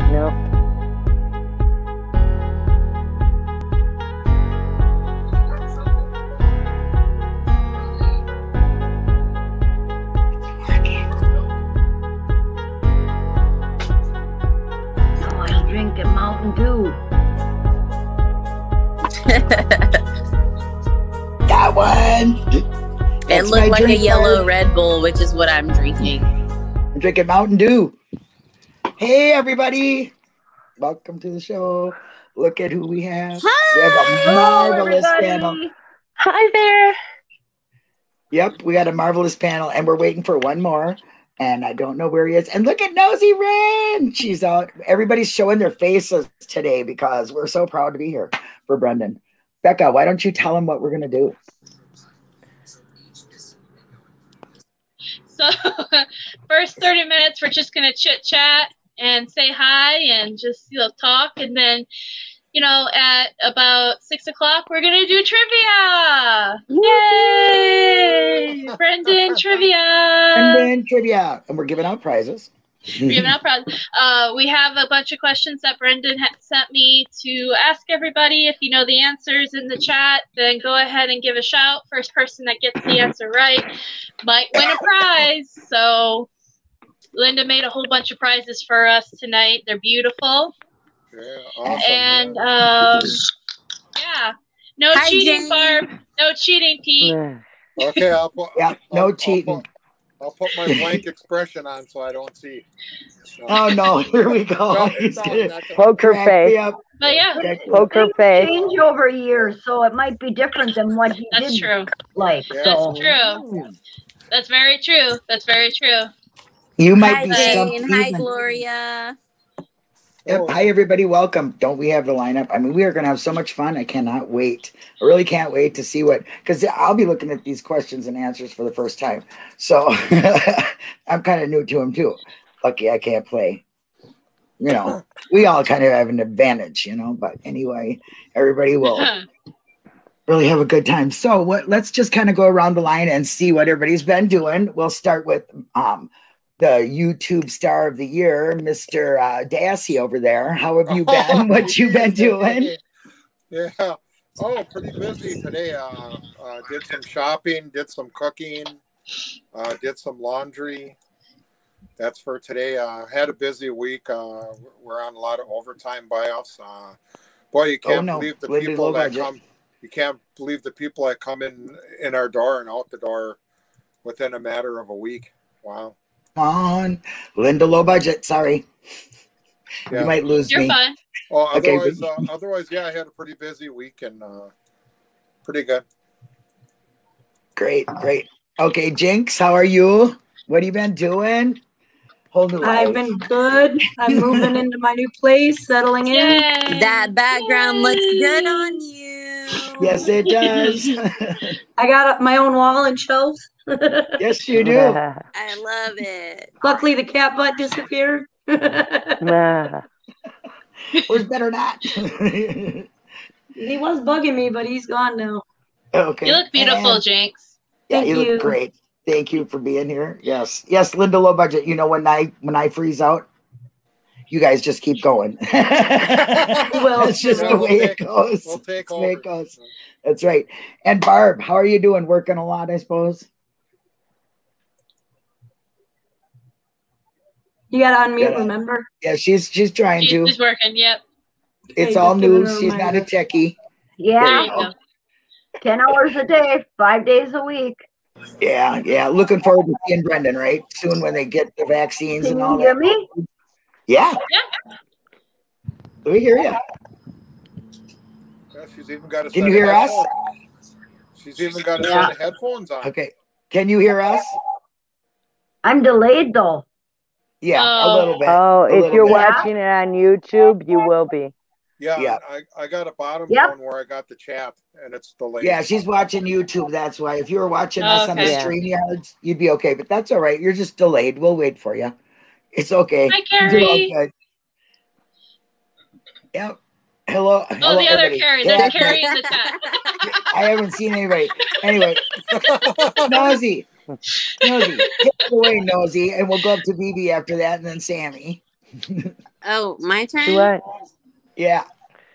No. I'm drinking Mountain Dew. That one. It That's my looked like a yellow card. Red Bull, which is what I'm drinking. I'm drinking Mountain Dew. Hey, everybody. Welcome to the show. Look at who we have. We have a marvelous panel. Hi there. Yep, we got a marvelous panel, and we're waiting for one more. And I don't know where he is. And look at Nosy Rin. She's out. Everybody's showing their faces today because we're so proud to be here for Brendan. Becca, why don't you tell him what we're going to do? So, first 30 minutes, we're just going to chit chat and say hi and just, you know, talk. And then, you know, at about six o'clock, we're going to do trivia. Yay! Brendan, trivia. brendan trivia. And we're giving out prizes. We're giving out prizes. Uh, we have a bunch of questions that Brendan ha- sent me to ask everybody. If you know the answers in the chat, then go ahead and give a shout. First person that gets the answer right might win a prize. So Linda made a whole bunch of prizes for us tonight. They're beautiful. Yeah, awesome. and um, yeah, no Hi, cheating, Jane. Barb. No cheating, Pete. okay, I'll put. Yeah, I'll- no I'll cheating. put- I'll put my blank expression on so I don't see. No. Oh, no. Here we go. No, He's no, gonna not gonna- Poker face. But yeah, Crack me. Poker face. change over years, so it might be different than what he that's did true. like. Yeah. So That's true. That's very true. That's very true. You might Hi, be stumped. Jane. Hi, even. Gloria. Yep. Oh. Hi, everybody. Welcome. Don't we have the lineup? I mean, we are going to have so much fun. I cannot wait. I really can't wait to see what, because I'll be looking at these questions and answers for the first time. So I'm kind of new to them too. Lucky I can't play. You know, we all kind of have an advantage, you know, but anyway, everybody will really have a good time. So what let's just kind of go around the line and see what everybody's been doing. We'll start with um the YouTube star of the year, Mr. Uh, Dassey over there. How have you been? what you been doing? Yeah. Oh, pretty busy today. Uh, uh, did some shopping, did some cooking, uh, did some laundry. That's for today. Uh, had a busy week. Uh, we're on a lot of overtime buyouts. Uh, boy, you can't Oh, no. believe the people that budget. come. You can't believe the people that come in in our door and out the door within a matter of a week. Wow. Come on. Linda low budget. Sorry. Yeah. You might lose You're me. fine. Well, Okay, otherwise, but- uh, otherwise, yeah, I had a pretty busy week and uh, pretty good. Great, great. Okay, Jinx, how are you? What have you been doing? Whole new I've life. been good. I'm moving into my new place, settling in. That background Yay. looks good on you. Yes, it does. I got up my own wall and shelves. Yes, you do. I love it. Luckily, the cat butt disappeared. Where's better not? he was bugging me, but he's gone now. okay. You look beautiful, And- Jinx. yeah, Thank you look great. Thank you for being here. Yes, yes, Linda, low budget. You know when I when I freeze out, you guys just keep going. Well, That's just Yeah, the we'll way take- it goes. We'll take That's the way over. it goes. That's right. And Barb, how are you doing? Working a lot, I suppose. You got to unmute, Yeah. remember? Yeah, she's she's trying She's to. She's working. Yep. It's Okay, all just give her new. She's not a reminder. techie. Yeah, ten hours a day, five days a week. Yeah, yeah. Looking forward to seeing Brendan, right? Soon when they get the vaccines Can and all you hear that. me? Yeah. yeah. We hear you. Yeah, she's even got a Can you hear us? She's even got a Yeah. set of headphones on. Okay. Can you hear us? I'm delayed though. Yeah, a Oh. little bit. Oh, A if you're bit. watching it on YouTube, you will be. Yeah, Yeah. I, I got a bottom Yep. one where I got the chat and it's the delayed. Yeah, she's watching YouTube. That's why. If you were watching us on the Okay. Yeah. stream yards, you'd be okay. But that's all right. You're just delayed. We'll wait for you. It's okay. Hi, You're all Carrie. good. Yep. Hello. Oh, hello, the other everybody. Carrie. Yeah, There's Carrie in the chat. I haven't seen anybody. Anyway, Nosy. Nosy. Take away, Nosy. And we'll go up to BB after that and then Sammy. Oh, my turn. What? Yeah.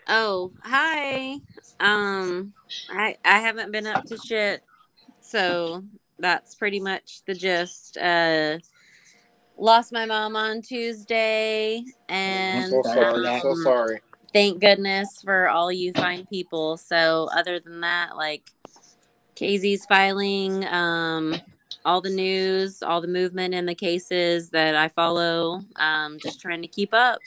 Oh, hi. Um, I I haven't been up to shit, so that's pretty much the gist. Uh, lost my mom on Tuesday, I'm and so sorry. I'm so um, sorry. thank goodness for all you fine people. So other than that, like Casey's filing, um, all the news, all the movement in the cases that I follow, um, just trying to keep up.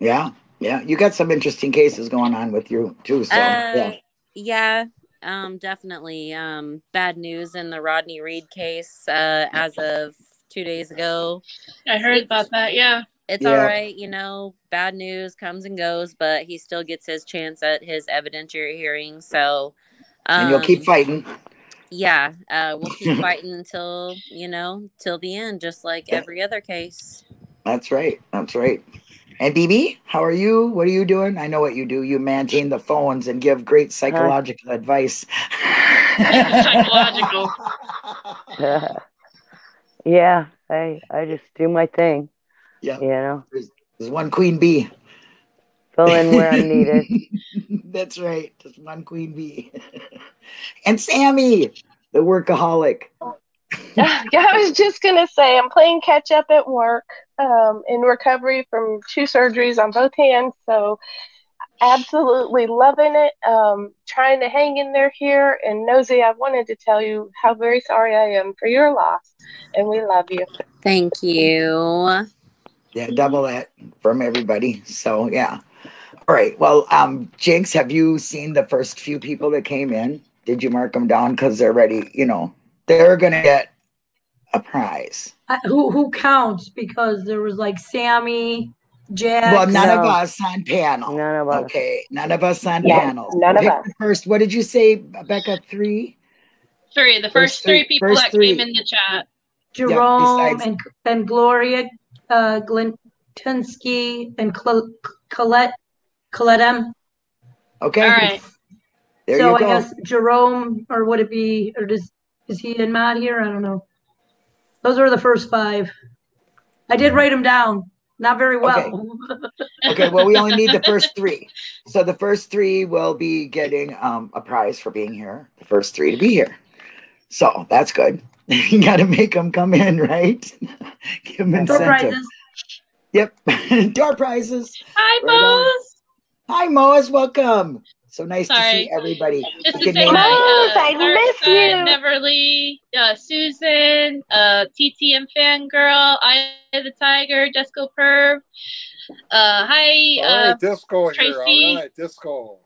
Yeah. Yeah. You got some interesting cases going on with you too. So Uh, yeah. yeah, um, definitely. Um, bad news in the Rodney Reed case uh, as of two days ago. I heard about that. Yeah. It's Yeah. all right, you know, bad news comes and goes, but he still gets his chance at his evidentiary hearing. So, um, and you'll keep fighting. Yeah, uh, we'll keep fighting until, you know, till the end, just like Yeah. every other case. That's right. That's right. And BB, how are you? What are you doing? I know what you do. You maintain the phones and give great psychological advice. Psychological. yeah, I I just do my thing. Yeah. You know, There's one queen bee. Fill in where I'm needed. That's right. Just one queen bee. and Sammy, the workaholic. Yeah, I was just gonna say I'm playing catch up at work, um, in recovery from two surgeries on both hands, so absolutely loving it. Um, trying to hang in there here. And Nosy, I wanted to tell you how very sorry I am for your loss, and we love you. Thank you. Yeah, double that from everybody. So yeah. All right. Well, um, Jinx, have you seen the first few people that came in? Did you mark them down? Because they're ready, you know, they're gonna get a prize. I, who who counts? Because there was like Sammy, Jack. Well, none of us on panel. None of us. Okay, none of us on Yeah, panels. none of us. First, what did you say, Becca? Three. Three. The First first, three- three people first that three. came in the chat. Jerome besides- and and Gloria, uh, Glintinsky and Cl- Colette, Colette M. Okay. All right. There so you I guess Jerome, or would it be, or does is he and Matt here? I don't know. Those were the first five. I did write them down. Not very well. Okay. Well, we only need the first three. So the first three will be getting um, a prize for being here. The first three to be here. So that's good. you got to make them come in, right? Give them Door prizes. Yep. Door prizes. Hi, Right on. Bose. Hi, Moas. Welcome. So nice to see everybody. Just You to can say name- hi, uh, I Dark miss Side, you. Neverly, uh, Susan, uh, TTM Fangirl, I the Tiger, Disco Perv. Uh, hi, All uh, right, disco here. Tracy. All right, disco.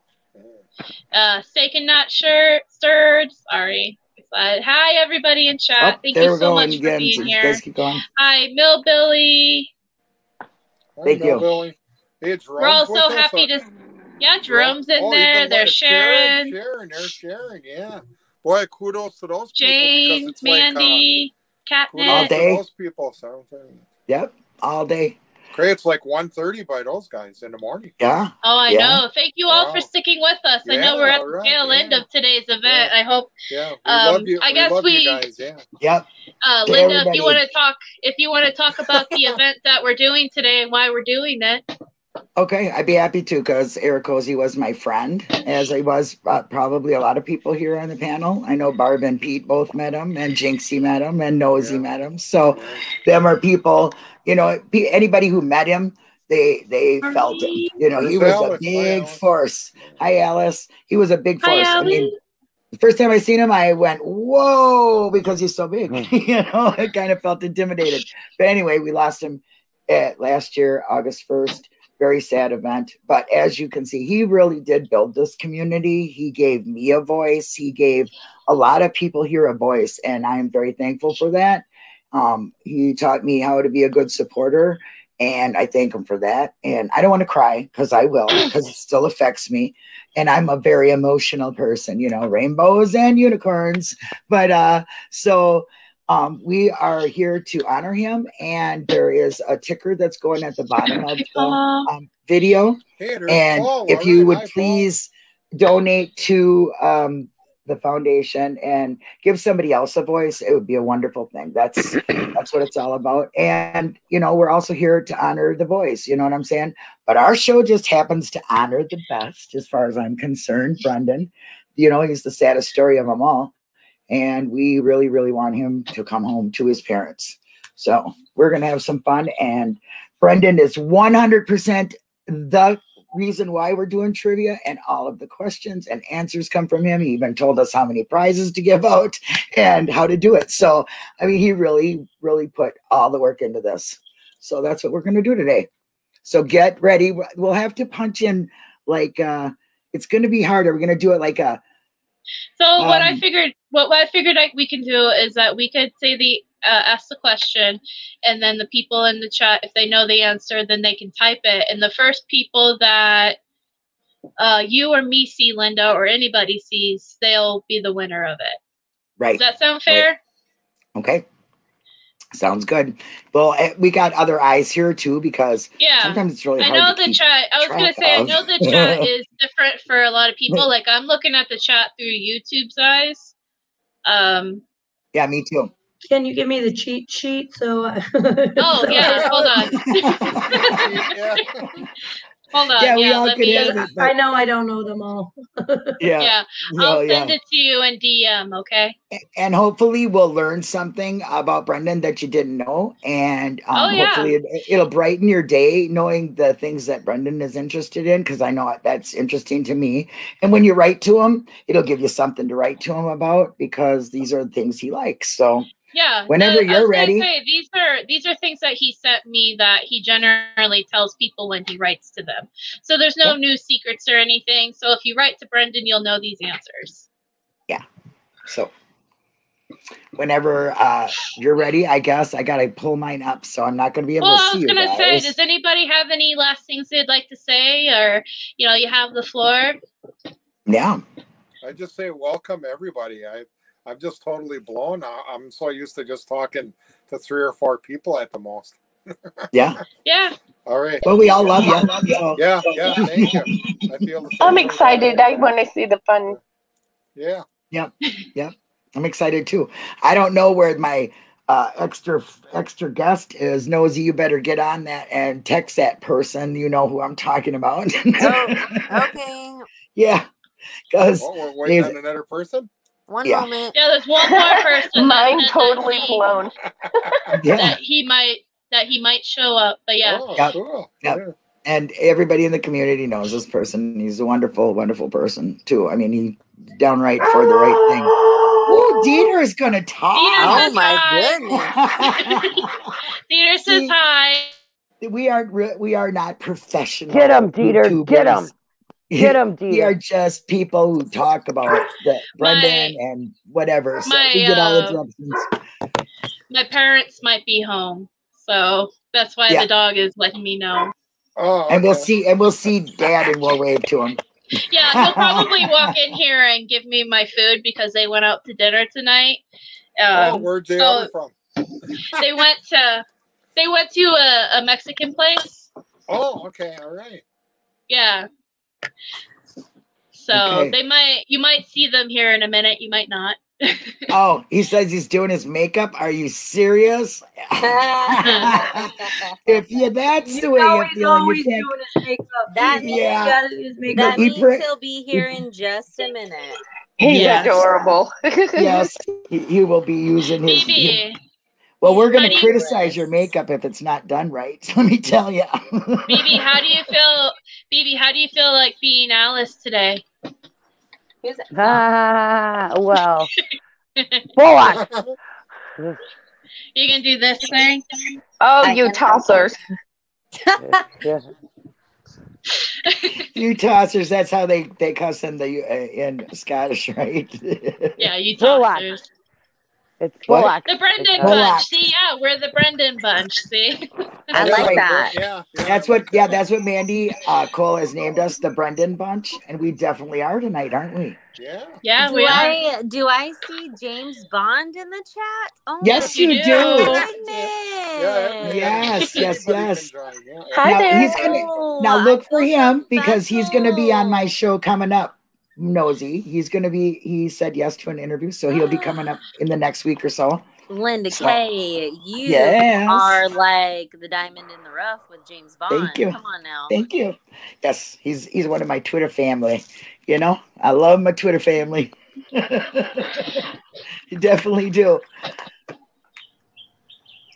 uh, Steak and Not Shirt, Stirred. Sorry. Uh, hi, everybody in chat. Oh, Thank you so much And for being so here. guys keep going. Hi, Millbilly. Hi, Thank you. Billy. Hey, Jerome's We're all so happy to. Yeah, Jerome's in oh, there. even There's like Sharon, Sharon, there's Sharon. Yeah. Boy, kudos to those people. because James, it's like, uh, Mandy, kudos All day. those people. So, Yep. All day. great. It's like 1.30 by those guys in the morning. Yeah. Oh, I Yeah. know. Thank you all for sticking with us. I know we're at the alright, tail end yeah. of today's event. I hope, Yeah. We Um, love you. I we guess love we- you guys. Yeah. Yep. uh, To Linda, if you want to talk, if you want to talk about the event that we're doing today and why we're doing it. Okay, I'd be happy to because Erekose was my friend, as I was uh, probably a lot of people here on the panel. I know Barb and Pete both met him, and Jinxie met him, and Nosy Yeah. met him. So, them are people, you know, anybody who met him, they they felt him. You know, he was a Alice. Hi, big Alice. force. Hi, Alice. He was a big Hi, force. I mean, the first time I seen him, I went, "Whoa!" because he's so big. you know, I kind of felt intimidated. But anyway, we lost him at last year, August first. Very sad event. But as you can see, he really did build this community. He gave me a voice. He gave a lot of people here a voice, and I am very thankful for that. Um, he taught me how to be a good supporter, and I thank him for that. And I don't want to cry because I will, because it still affects me and I'm a very emotional person, you know, rainbows and unicorns. But uh, so um, we are here to honor him, and there is a ticker that's going at the bottom of the um, video. Hey, And Paul. if you right. would Hi, Paul. please donate to um, the foundation and give somebody else a voice, it would be a wonderful thing. That's that's what it's all about. And you know, we're also here to honor the voice. You know what I'm saying? But our show just happens to honor the best, as far as I'm concerned. Brendan, you know, he's the saddest story of them all, and we really, really want him to come home to his parents. So we're gonna have some fun. And Brendan is 100% the reason why we're doing trivia and all of the questions and answers come from him. He even told us how many prizes to give out and how to do it. So, I mean, he really, really put all the work into this. So that's what we're going to do today. So get ready. We'll have to punch in like, uh, it's going to be harder. We're going to do it like a, So what I Um, figured, what, what I figured like we can do is that we could say the uh, ask the question, and then the people in the chat, if they know the answer, then they can type it. And the first people that uh, you or me see, Linda, or anybody sees, they'll be the winner of it. right. Does that sound fair? Okay. Sounds good. Well, eh, we got other eyes here too because Yeah. sometimes it's really I hard know to the chat. I was gonna track say I know the chat is different for a lot of people. Like I'm looking at the chat through YouTube's eyes. Um. Yeah, me too. Can you give me the cheat sheet? So. I- Oh yeah. Hold on. yeah. Hold on. yeah, we Yeah. all let could me. have it. I know I don't know them all. yeah, Yeah. I'll yeah. send it to you in DM. Okay. and hopefully we'll learn something about Brendan that you didn't know, and um, Oh, yeah. hopefully it'll brighten your day knowing the things that Brendan is interested in because I know that's interesting to me. And when you write to him, it'll give you something to write to him about because these are the things he likes. So Yeah. Whenever I you're was ready. Say, these are these are things that he sent me that he generally tells people when he writes to them. So there's no new secrets or anything. So if you write to Brendan, you'll know these answers. Yeah. So whenever uh, you're ready, I guess I gotta pull mine up, so I'm not gonna be able to. Well, to I was gonna say, guys. does anybody have any last things they'd like to say, or you know, you have the floor? yeah. I just say welcome everybody. I I'm just totally blown. I, I'm so used to just talking to three or four people at the most. Yeah. Yeah. All right. Well, we all love you. So, Yeah, yeah. Thank you. I feel the same I'm excited. I want to see the fun. Yeah. Yeah. Yeah. I'm excited too. I don't know where my uh, extra extra guest is. Nosy, you better get on that and text that person. You know who I'm talking about. Okay, yeah, because Oh, we're waiting on another person. One Yeah. moment. Yeah, there's one more person. that Mine that totally he- blown. yeah, That he might that he might show up, but yeah. Oh, Yep. cool. Yep. Yeah. and everybody in the community knows this person. He's a wonderful, wonderful person too. I mean, he downright for the right thing. Ooh, Dieter is gonna talk. Dieter Oh says my hi. goodness. Dieter says See, hi. we aren't. Re- we are not professional. him, Dieter, get 'em. YouTubers. Get 'em, We are just people who talk about the Brendan My- and whatever. So my, we get all uh, interruptions. My parents might be home, so that's why Yeah. the dog is letting me know. Oh, And we'll see. And we'll see Dad, and we'll wave to him. Yeah, he'll probably walk in here and give me my food because they went out to dinner tonight. Oh, Um, where'd they so order from? they went to they went to a, a Mexican place. Oh, okay. All right. Yeah. So Okay. they might you might see them here in a minute. You might not. Oh, he says he's doing his makeup. Are you serious? if you that's the way know you're feeling, always you can't. doing his makeup. That means- got his makeup. That he means pre- he'll be here in just a minute. He's Yes. adorable. Yes, he, he will be using his. Phoebe, well, we're going to criticize your makeup if it's not done right. Let me tell you. Phoebe, how do you feel? Phoebe, how do you feel like being Alice today? Ah, well, full on. You can do this thing. Oh, I you tossers. You tossers, that's how they they cuss in the uh, in Scottish, right? Yeah, you Full on. tossers. It's What? The Brendan It's bunch. See, yeah, we're the Brendan bunch. See, I like that. Yeah. yeah, That's what, yeah, that's what Mandy uh, Cole has named us, the Brendan Bunch, and we definitely are tonight, aren't we? Yeah. yeah, do we are. I do I see James Bond in the chat? Oh Yes, you you do. do. Yeah. Yes, yes, yes. can join, yeah. Hi Now, there. he's gonna- Now look for him because he's going to be on my show coming up. Nosy. He's going to be. He said yes to an interview, so he'll be coming up in the next week or so. Linda So- Kay, you Yes. are like the diamond in the rough with James Bond. Thank you. Come on now. Thank you. Yes, he's he's one of my Twitter family. You know, I love my Twitter family. you definitely do.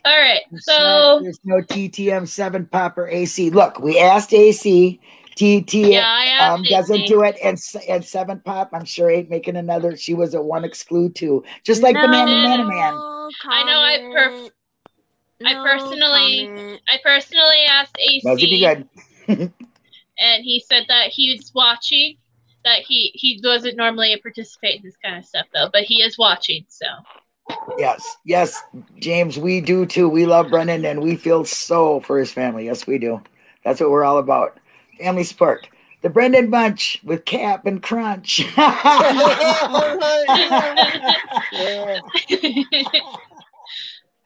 All right. So there's no TTM seven popper AC. Look, we asked AC. TTM yeah, um, doesn't do it, and and seven pop. I'm sure ain't making another. She was a one exclude too, just like Banana Banana Man. I know I perf- comment. I personally- comment. I personally asked Must be AC, good. and he said that he's watching. That he he doesn't normally participate in this kind of stuff though, but he is watching. So Yes, yes, James, we do too. We love Brendan, and we feel so for his family. Yes, we do. That's what we're all about. Family sport. The Brendan Bunch with Cap'n Crunch. Yeah,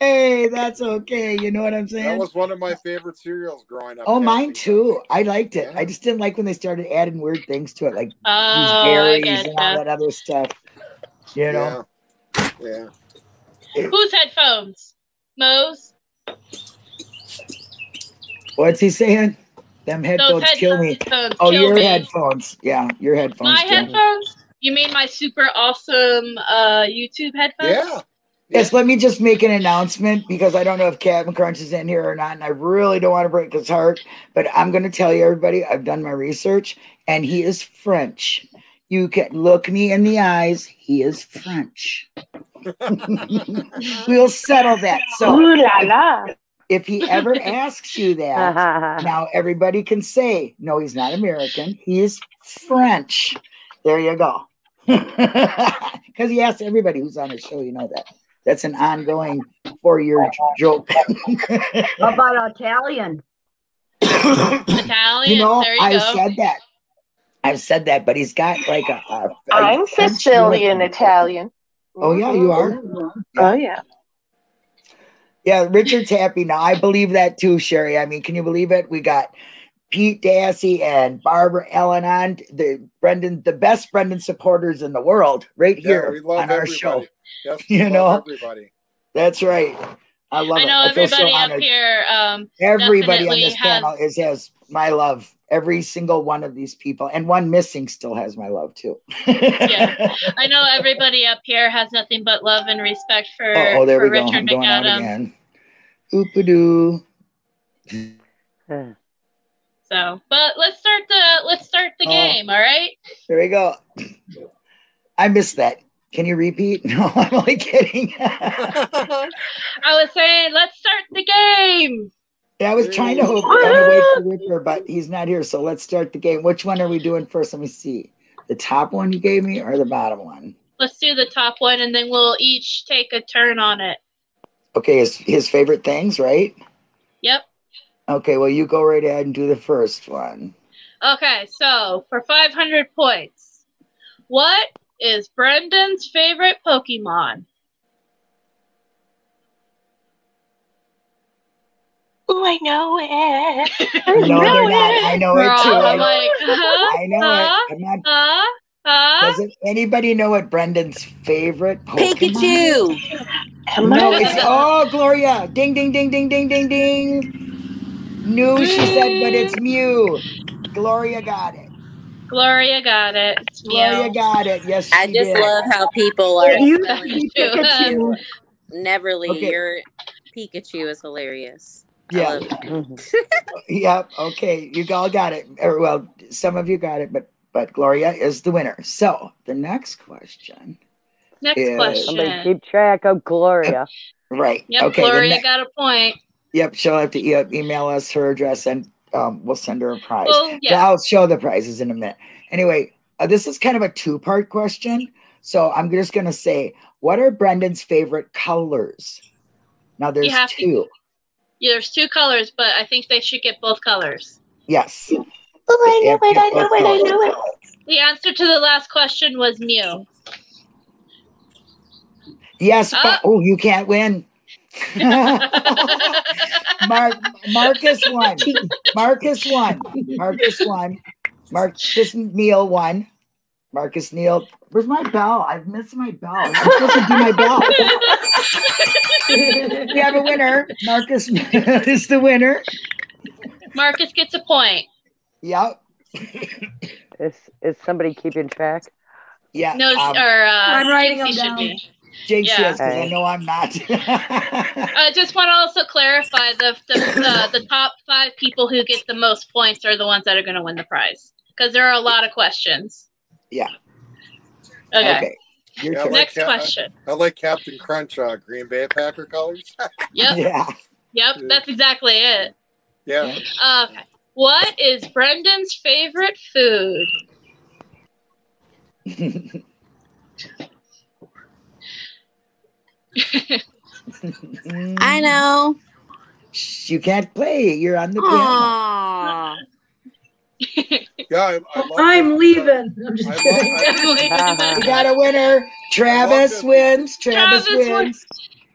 hey, that's okay. You know what I'm saying? that was one of my favorite cereals growing up. Oh, mine too. I liked it. Yeah. I just didn't like when they started adding weird things to it, like oh, I berries and all that other stuff. You know, Yeah. Yeah. Whose headphones? Mo's. what's he saying? Them headphones Those kill me. headphones Oh, kill your me. headphones. Yeah, your headphones. My kill me. headphones? You mean my super awesome uh YouTube headphones? Yeah. Yes, let me just make an announcement because I don't know if Captain Crunch is in here or not, and I really don't want to break his heart. But I'm going to tell you, everybody, I've done my research, and he is French. You can look me in the eyes. He is French. we'll settle that. So Ooh la la. If he ever asks you that, now everybody can say, no, he's not American. He's French. There you go. Because he asks everybody who's on his show, you know that. That's an ongoing four year joke. How about Italian? Italian. you know, there you I go. said that. I've said that, but he's got like a. a- a I'm French Sicilian look. Italian. Oh, yeah, you are. Mm-hmm. Oh yeah. Yeah, Richard's happy now. I believe that too, Sherry. I mean, can you believe it? We got Pete Dassey and Barbara Ellen on the Brendan, the best Brendan supporters in the world, right Yeah, here we love on our everybody. show. Yes, You know? everybody. That's right. I love I it. know I feel so everybody up here. Um, Everybody on this has- panel is has my love. Every single one of these people, and one missing still has my love too. Yeah. I know everybody up here has nothing but love and respect for, Oh, oh, there for we go. Richard I'm going out again. Oopadoo. So, but let's start the let's start the Oh. game. All right. There we go. I missed that. Can you repeat? No, I'm only kidding. I was saying let's start the game. Yeah, I was trying to hope on the way for Richard, but he's not here. So let's start the game. Which one are we doing first? Let me see. The top one you gave me or the bottom one? Let's do the top one, and then we'll each take a turn on it. Okay, his his favorite things, right? Yep. Okay, well you go right ahead and do the first one. Okay. So for 500 points, what is Brendan's favorite Pokemon? Oh, I know it. No, they're not. I know We're it too. all I, like, huh? I know huh? it. I'm not. Huh? Huh? Doesn't anybody know what Brendan's favorite Pokemon is? Pikachu. Am No, I- it's oh Gloria! Ding ding ding ding ding ding ding. No, she said, but it's mm. Mew. Gloria got it. Gloria got it. It's Gloria Mew. got it. Yes, she I just did. love how people are It used to Pikachu. Pikachu. Neverly. Okay. Your Pikachu is hilarious. I Yeah. love it. Mm-hmm. Yep. Okay, you all got it. Or, well, some of you got it, but but Gloria is the winner. So the next question, Next Yeah. Somebody question. keep track of Gloria. right? Yep, okay. Gloria ne- got a point. yep. She'll have to e- email us her address, and um, we'll send her a prize. Well, yeah. I'll show the prizes in a minute. Anyway, uh, this is kind of a two part question. So I'm just going to say, what are Brendan's favorite colors? Now, there's have to- two. Yeah, there's two colors, but I think they should get both colors. Yes. Oh, I know it. I know it. I know it. The answer to the last question was Mew. Yes. Ah. but, oh, you can't win. Mark, Marcus won. Marcus won. Marcus won. Marcus Meal won. Marcus Neal. Where's my bell? I've missed my bell. I'm supposed to do my bell. we have a winner. Marcus is the winner. Marcus gets a point. Yep. Is is somebody keeping track? Yeah. No, um, or uh, I'm writing them down. be. Jinx yeah. is because I know I'm not. I just want to also clarify the the, the the top five people who get the most points are the ones that are going to win the prize because there are a lot of questions. Yeah. Okay. okay. Your Yeah, like Next Cap- question. I like Captain Crunch, uh, Green Bay Packer colors. Yep. Yeah. Yep. That's exactly it. yeah. Okay. What is Brendan's favorite food? I know. You can't play. You're on the piano. Aww. Yeah, I, I love I'm this leaving. I'm just I love- kidding. Uh-huh. We got a winner. Travis wins. Travis, Travis wins. wins.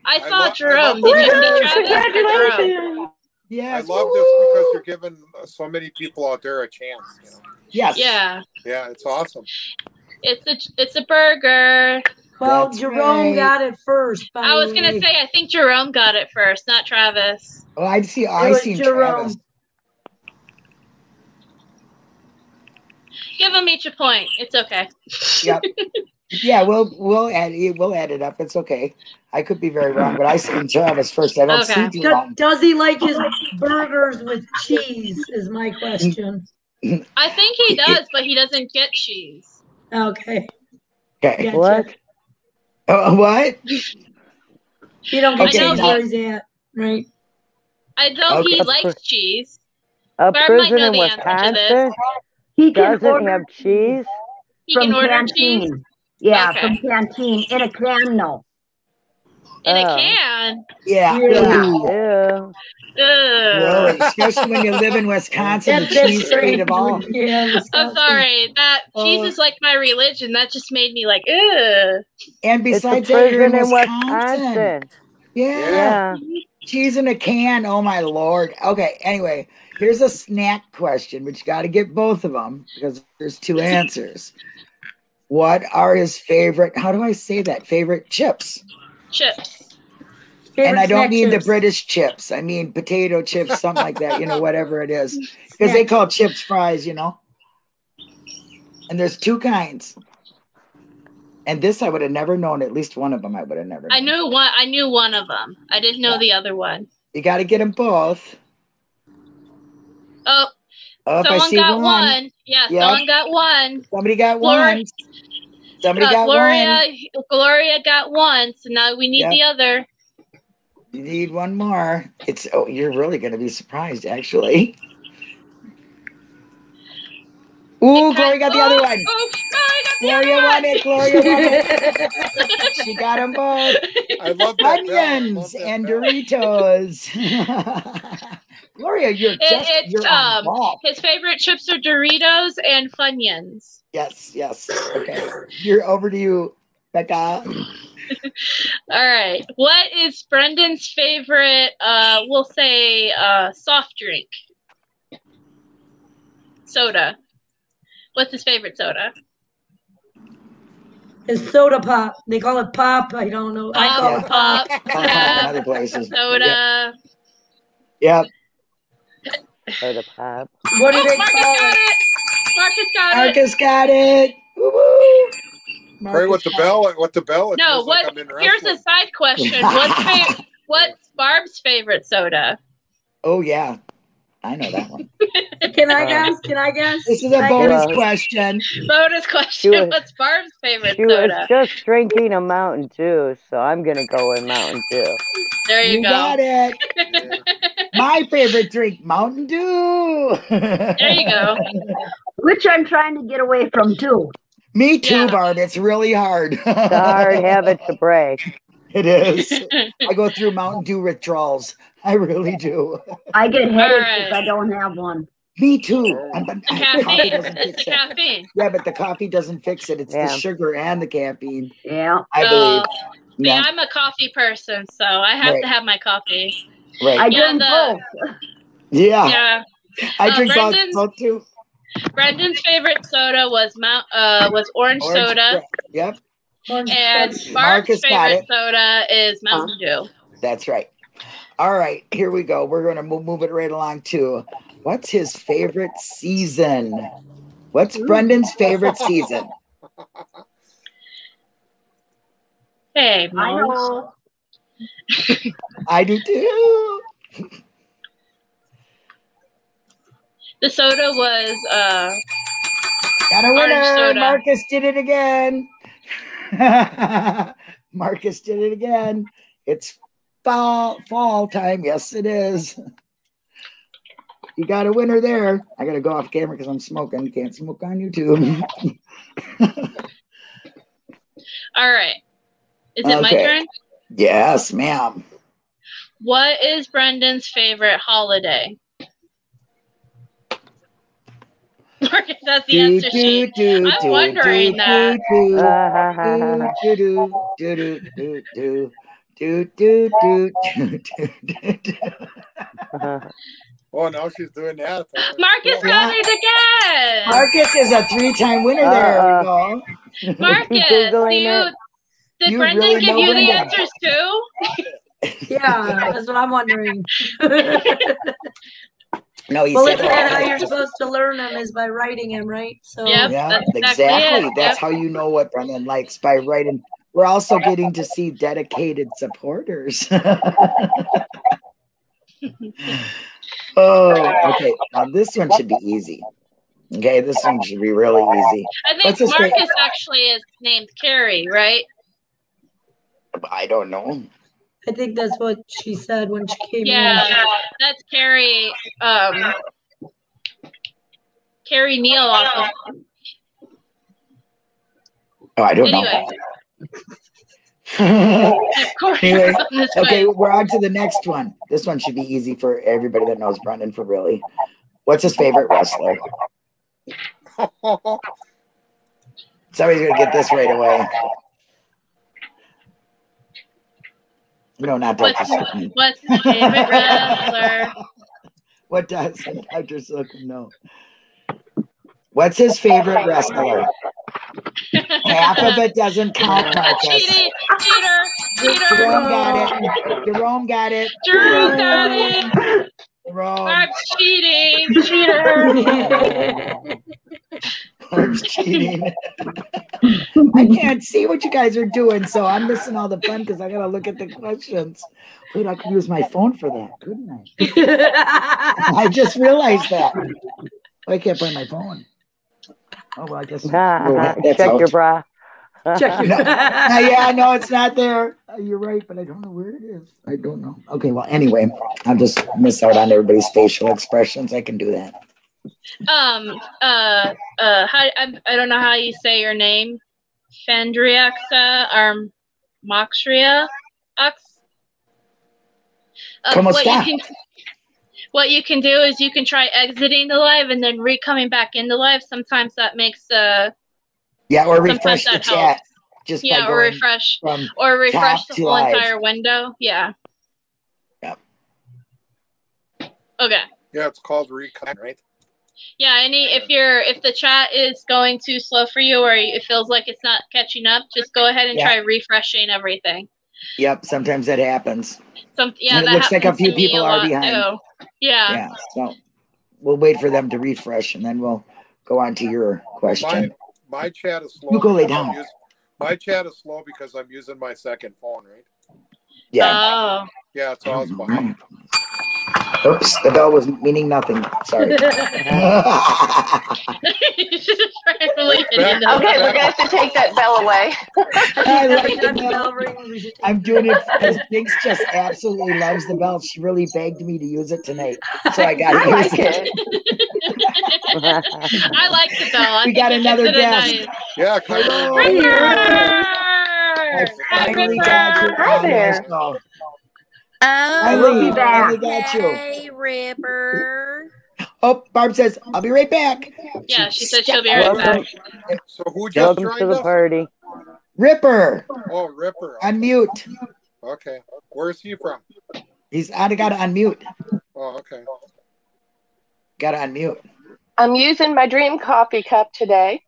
I I saw love- I Jerome. love Did you this. see Travis? Jerome. Congratulations. Yes. I love this because you're giving uh, so many people out there a chance. You know? Yes. Yeah. Yeah, it's awesome. It's a it's a burger. Well, That's Jerome right. got it first. by I was gonna say I think Jerome got it first, not Travis. Oh, I see. I was seen Jerome. Travis. Give them each a point. It's okay. Yep. yeah, we'll we'll add it. We'll add it up. It's okay. I could be very wrong, but I seen Travis first. I don't Okay. see Do- Jerome. does he like his burgers with cheese? Is my question. I think he does, but he doesn't get cheese. Okay. Okay. Gotcha. What? Uh, what? You don't get Okay, cheese now- where he's at, right? I know he Okay. likes cheese. A Barb might prison know in the answer to this. Wisconsin He doesn't order have cheese. He from can order canteen. cheese Yeah, Okay. from canteen in a can. No. In a Oh. can. Yeah. Yeah. Ew. Really, especially when you live in Wisconsin, the That's cheese state of all. Yeah, I'm sorry. That oh. cheese Oh. is like my religion. That just made me like, ugh. And besides that, you're in in Wisconsin. Wisconsin. Yeah. Yeah. Cheese in a can. Oh my lord. Okay. Anyway, here's a snack question, but you got to get both of them because there's two answers. What are his favorite? How do I say that? Favorite chips? Chips. Favorite and I don't snack mean the. British chips. I mean potato chips, something like that. You know, whatever it is, because they call chips fries. You know. And there's two kinds. And this I would have never known. At least one of them I would have never. Known. I knew one. I knew one of them. I didn't know the other one. You got to get them both. Oh, Up, I someone see got one. one. Yeah, Yeah. someone got one. Somebody got Gloria- one. Somebody Uh, got Gloria, one. Gloria got one. So now we need Yeah. the other. You need one more. It's oh, you're really gonna be surprised, actually. Ooh, Gloria got the other one. Oh, Gloria got the Gloria won it. Gloria won it. She got them both. I love that. bell. I love Onions that and. Doritos. Gloria, you're It- just it's, you're on um, ball. His favorite chips are Doritos and Funyuns. Yes, yes. Okay, you're over to you, Becca. All right. What is Brendan's favorite, uh, we'll say, uh, soft drink? Soda. What's his favorite soda? It's soda pop. They call it pop. I don't know. I call Yeah. it pop. Pop, in yeah, other places. soda. Yep. Soda pop. What do Oh, they Marcus call it? it. Marcus got it. Marcus got it. Woo-woo. Right with the Marcus got it. bell. With the bell. It No, feels like what? Here's a side question. What's fa- What's Barb's favorite soda? Oh yeah, I know that one. Can I Uh, guess? Can I guess? This is a bonus question. Bonus question. was- What's Barb's favorite She was soda? just drinking a Mountain Dew, so I'm gonna go with Mountain Dew. There you, You go. got it. My favorite drink, Mountain Dew. There you go. Which I'm trying to get away from too. Me too, Yeah. Barb. It's really hard. It's a hard habit to break. It is. I go through Mountain Dew withdrawals. I really do. I get headaches right. if I don't have one. Me too. I'm, I'm- caffeine. doesn't It's the it. caffeine. Yeah, but the coffee doesn't fix it. It's Yeah. the sugar and the caffeine. Yeah. I believe. Yeah, Yeah, I'm a coffee person, so I have Right. to have my coffee. right. I Yeah, drink the- both. yeah, Yeah. I uh, drink both, both too. Brendan's favorite soda was Mount uh was orange, Orange- soda, Yep, and Marcus favorite soda is Mountain Dew. that's right. All right, here we go. We're gonna move, move it right along to what's his favorite season? What's Brendan's favorite season? Hey, I know. I do too. The soda was uh Got a winner. soda. Marcus did it again. Marcus did it again. It's fall fall time. Yes, it is. You got a winner there. I gotta go off camera because I'm smoking. Can't smoke on YouTube. all right. Is it my turn? yes, ma'am. What is Brendan's favorite holiday? That's the answer sheet. I'm wondering that. Oh no, she's doing that. Marcus got it again. Marcus is a three-time winner. there we go. Marcus, do you, did Brendan give you the answers too? yeah, that's what I'm wondering. No, he well, said isn't how you're supposed to learn them is by writing them, right? So Yep. Yeah, That's exactly. exactly it. That's Yep. how you know what Brendan likes by writing. We're also getting to see dedicated supporters. oh, okay. Now this one should be easy. Okay, this one should be really easy. I think What's his Marcus actually is named Carrie, right? I don't know. I think that's what she said when she came Yeah, that's Carrie. Um, Carrie Neal off Oh, I don't Anyway, know. of course. Anyway, okay, way. we're on to the next one. This one should be easy for everybody that knows Brendan for really. What's his favorite wrestler? Somebody's gonna get this right away. No, not Dr. What's, Silkman. what's his favorite wrestler? What does Dr. Silkman know? What's his favorite wrestler? Half of it doesn't count, Marcus. Cheating, cheater, Jerome got it. Jerome got it. Drew got it. Jerome. I'm cheating, cheater. I'm cheating. I can't see what you guys are doing, so I'm missing all the fun because I gotta look at the questions. Wait, I could use my phone for that, couldn't I? I just realized that. I can't find my phone. Oh well, I guess. oh, that- that's Check your bra. Check your No, no, yeah, no, it's not there. Uh, You're right, but I don't know where it is. I don't know. Okay, well, anyway, I'll just miss out on everybody's facial expressions. I can do that. Um, uh, uh, how, I, I don't know how you say your name. Fandriaxa or Moxria? Ux? Uh, ¿Cómo what you can what you can do is you can try exiting the live and then re coming back into live. Sometimes that makes uh Yeah, or refresh the that chat just Yeah, or refresh or refresh the whole live. entire window. Yeah. Yep. Okay. Yeah, it's called recon, right? Yeah, any if you're if the chat is going too slow for you or it feels like it's not catching up, just go ahead and Yeah. try refreshing everything. Yep, sometimes that happens. Some yeah, And it that looks like a few people a are behind. Too. Yeah. Yeah, so we'll wait for them to refresh and then we'll go on to your question. My chat is slow. You go lay because I'm down. us- my chat is slow because I'm using my second phone, right? Yeah. Oh. Yeah, it's always behind. Oops, the bell was meaning nothing. Sorry. okay, we're going to have to take that bell away. Like I'm doing it because Jinx just absolutely loves the bell. She really begged me to use it tonight, so I got to like use it. I like the bell. I we got another guest. Yeah, Ricker! Hi, Ricker! Hi there this call. Oh, Finally, be back. finally got you. Hey, Ripper. Oh, Barb says, I'll be right back. Yeah, she said she'll be right back. So who just welcome to joined the us? party. Ripper, Oh, Ripper. unmute. Okay. Where's he from? He's I got to unmute. Oh, okay. Got to unmute. I'm using my dream coffee cup today.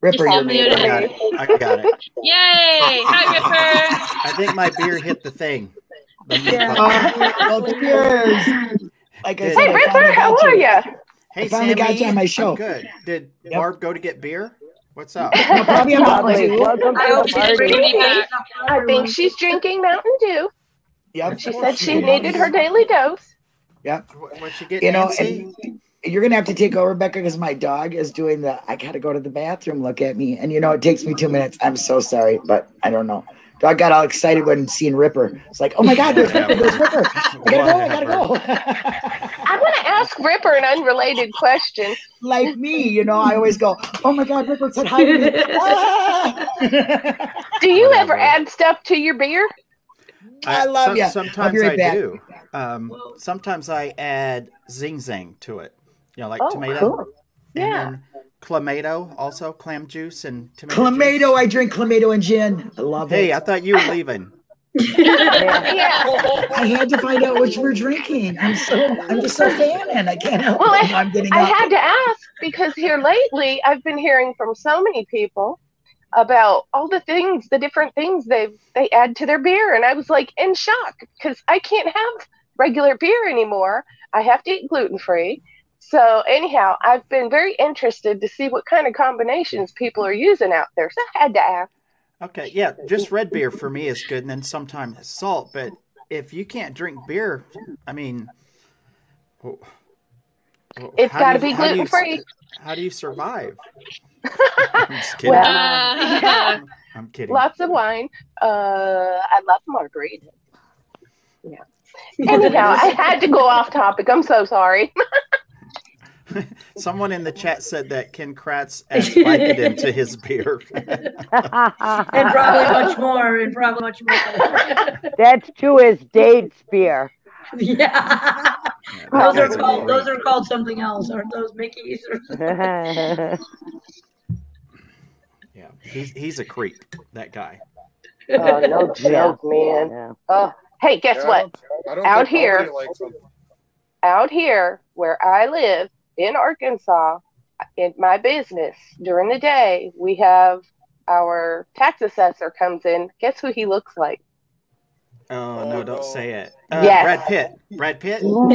Ripper, Just you're muted. I got it. I got it. Yay! Hi, Ripper. I think my beer hit the thing. The mute Yeah. button. Oh, oh, oh well, cheers. Like I Hey, said, Hey, I Ripper, how are you? Hey, I finally got you on my show. I'm good. Did Yep. Barb go to get beer? What's up? No, probably I'm not Lovely. Welcome I to the party. bringing me Okay. back. I think she's drinking Mountain Dew. Yep. She said she needed her daily dose. Yep. What what you get, You know, Nancy? and you're gonna have to take over, Rebecca, because my dog is doing the. I gotta go to the bathroom. Look at me, and you know it takes me two minutes. I'm so sorry, but I don't know. Dog got all excited when seeing Ripper. It's like, oh my God, there's Ripper, there's Ripper. I gotta go, I gotta go. I'm going to ask Ripper an unrelated question. like me, you know, I always go, oh my God, Ripper said hi to me. Ah! Do you ever add stuff to your beer? I love some- ya. I'll Sometimes right I back. do. Um, sometimes I add zing zing to it. You know, like Oh, tomato. cool. And Yeah. then clamato, also clam juice and tomato. Clamato, juice. I drink Clamato and gin. I love Hey, it. Hey, I thought you were leaving. Yeah. I had to find out what you were drinking. I'm so I'm just so fanning. I can't help Well, it. I'm getting I up. had to ask because here lately I've been hearing from so many people about all the things, the different things they they add to their beer, and I was like in shock because I can't have regular beer anymore. I have to eat gluten free. So anyhow, I've been very interested to see what kind of combinations people are using out there. So I had to ask. Okay, yeah, just red beer for me is good, and then sometimes salt. But if you can't drink beer, I mean, wh- wh- It's how got to be how do you gluten free. How do you survive? I'm just kidding. Well, Uh, I'm kidding. Lots of wine. Uh, I love margarita. Yeah. Anyhow, I had to go off topic. I'm so sorry. Someone in the chat said that Ken Kratz adds Vicodin to his beer. and probably much more, and probably much more. That's to his date spear. yeah. Yeah, Those are called those are called something else, aren't those Mickey's? Yeah, he's he's a creep. That guy. Oh, no joke, man. Yeah. Oh, hey, guess Yeah, what? don't- I don't Out here- nobody likes them. Out here where I live in Arkansas, in my business during the day, we have our tax assessor comes in. Guess who he looks like? Oh no, Oh, don't say it. Uh, Yes. Brad Pitt. Brad Pitt. No,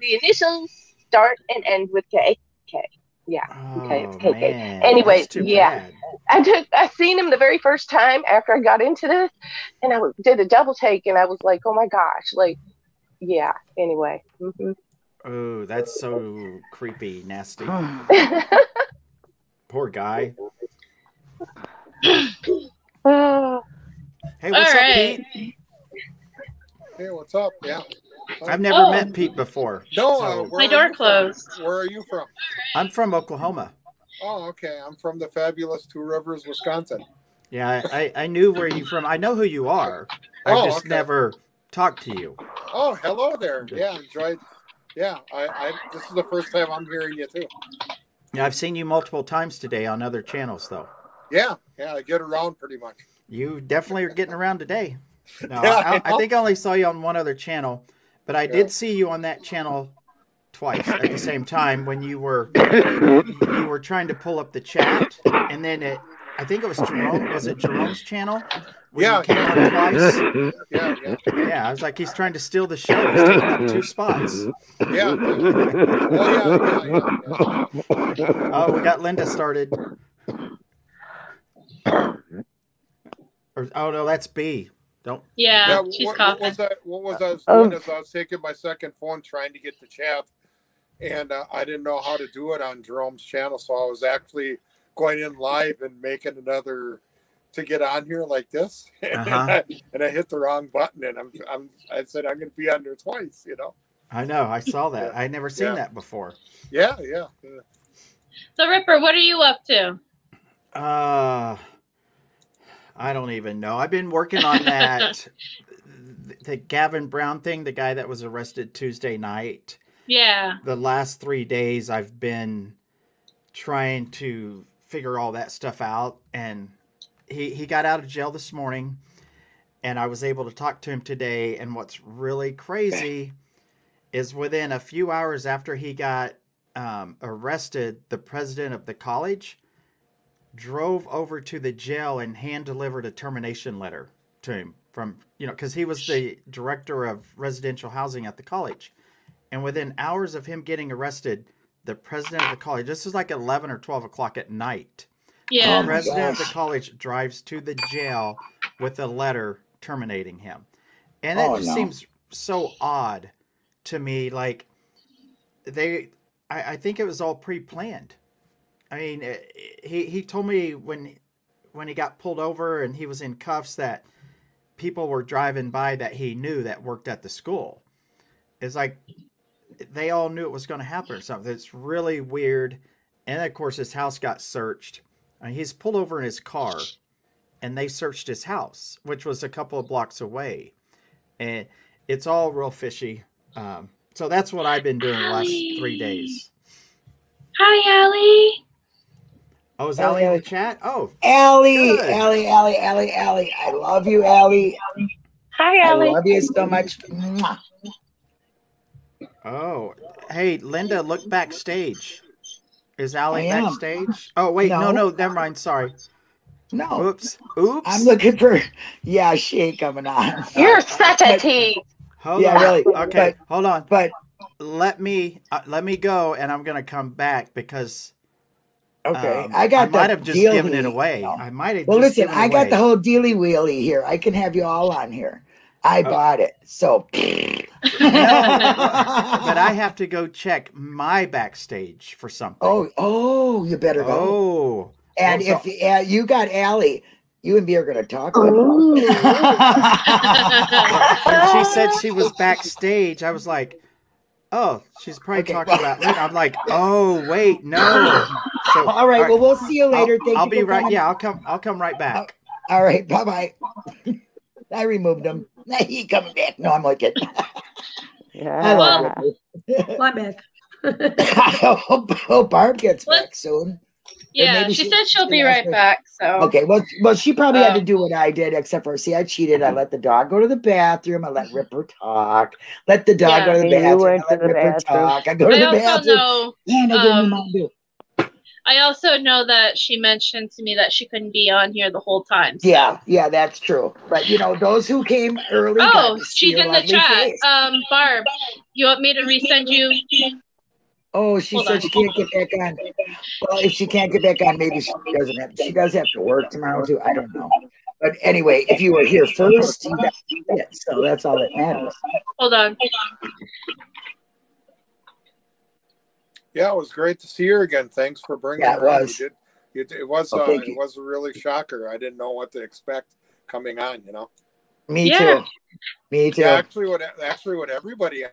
the initials start and end with K. K. Yeah. Okay, it's Oh, KK. man, Anyway, yeah. bad. I took I seen him the very first time after I got into this, and I did a double take, and I was like, oh my gosh, like, yeah. Anyway, hmm Oh, that's so creepy, nasty. Poor guy. oh, Hey, what's All up, right. Pete? Hey, what's up? Yeah. I've never Oh. met Pete before. No, uh, so- where My door you from? closed. Where are you from? I'm from Oklahoma. Oh, okay. I'm from the fabulous Two Rivers, Wisconsin. Yeah, I, I, I knew where you from. I know who you are. I Oh, just okay. never talked to you. Oh, hello there. Yeah, enjoyed. Yeah, I, I. This is the first time I'm hearing you too. Yeah, I've seen you multiple times today on other channels, though. Yeah, yeah. I get around pretty much. You definitely are getting around today. No, Yeah, I, I think I only saw you on one other channel, but I Yeah. did see you on that channel twice at the same time when you were you were trying to pull up the chat, and then it. I think it was Jerome. Was it Jerome's channel? When Yeah, you came yeah. on twice. Yeah, yeah, Yeah, I was like, he's trying to steal the show. He's taking up two spots. yeah. Oh, yeah, yeah, yeah, yeah. Oh, we got Linda started. Or, oh no, that's B. Don't. Yeah, Yeah, she's what, what was that? What was I was Oh. doing? Is I was taking my second phone trying to get the chat, and uh, I didn't know how to do it on Jerome's channel, so I was actually going in live and making another to get on here like this, and, Uh-huh. I, and I hit the wrong button, and I'm, I'm I said I'm going to be on there twice, you know? I know. I saw that. Yeah. I never seen Yeah. that before. Yeah, yeah. yeah. So Ripper, what are you up to? Uh, I don't even know. I've been working on that. the Gavin Brown thing, the guy that was arrested Tuesday night. Yeah. The last three days, I've been trying to figure all that stuff out. And he, he got out of jail this morning, and I was able to talk to him today. And what's really crazy is within a few hours after he got um, arrested, the president of the college drove over to the jail and hand delivered a termination letter to him from you know because he was the director of residential housing at the college and within hours of him getting arrested the president of the college this is like 11 or 12 o'clock at night Yeah. Oh the my president of the college drives to the jail with a letter terminating him. And it Oh, just no. seems so odd to me like they I, I think it was all pre-planned. I mean eh, he he told me when when he got pulled over and he was in cuffs that people were driving by that he knew that worked at the school. It's like they all knew it was going to happen or something. It's really weird. And of course his house got searched. I mean, he's pulled over in his car and they searched his house which was a couple of blocks away and it's all real fishy um, so that's what i've been doing the last three days Hi, Allie. oh is Allie, Allie in the chat oh Allie, Good. Allie, Allie, Allie, Allie. I love you, Allie. Hi, I love you so much. Oh hey linda look backstage is Allie I am. backstage oh wait no No. no never mind sorry No, oops oops I'm looking for. Yeah, she ain't coming on. You're such a tease. hold Yeah, on really, okay hold on But let me uh, let me go and i'm gonna come back because okay, um, I got I might the have just deal given it away you know. i might have Well, just listen, given it I got away. the whole dealy wheelie here. I can have you all on here. I Oh. bought it, so. but i have to go check my backstage for something Oh, oh, you better go. oh and oh, if uh, you got Allie, you and me are going to talk. with her. Ooh. when she said she was backstage, I was like, "Oh, she's probably Okay, talking about." Linda. I'm like, "Oh, wait, no." So, all right, well, we'll see you later. I'll, Thank I'll you be right. coming. Yeah, I'll come. I'll come right back. All right, bye bye. I removed him. He coming back. No, I'm looking. I love it. I'm back. I hope, hope Barb gets What? back soon. Yeah, she she- said she'll be right her- back. So Okay, well, well, she probably had to Oh. do what I did, except for see, I cheated. I let the dog go to the bathroom. I let Ripper talk. Let the dog Yeah. go to the bathroom. I let Ripper bathroom. talk. I go to I the bathroom. know. and I give um, me Mountain Dew. I also know that she mentioned to me that she couldn't be on here the whole time. so- Yeah, yeah, that's true. But you know, those who came early. Oh, she's in the chat. face. Um, Barb, you want me to resend you? Oh, she Hold said on. she can't get back on. Well, if she can't get back on, maybe she doesn't have. She does have to work tomorrow too. I don't know. But anyway, if you were here first, you got it. So that's all that matters. Hold on. Yeah, it was great to see her again. Thanks for bringing Yeah, it her was. You did, you it was Oh, uh, it you. was a really shocker. I didn't know what to expect coming on. You know. Me Yeah. too. Me too. Yeah, actually, what actually what everybody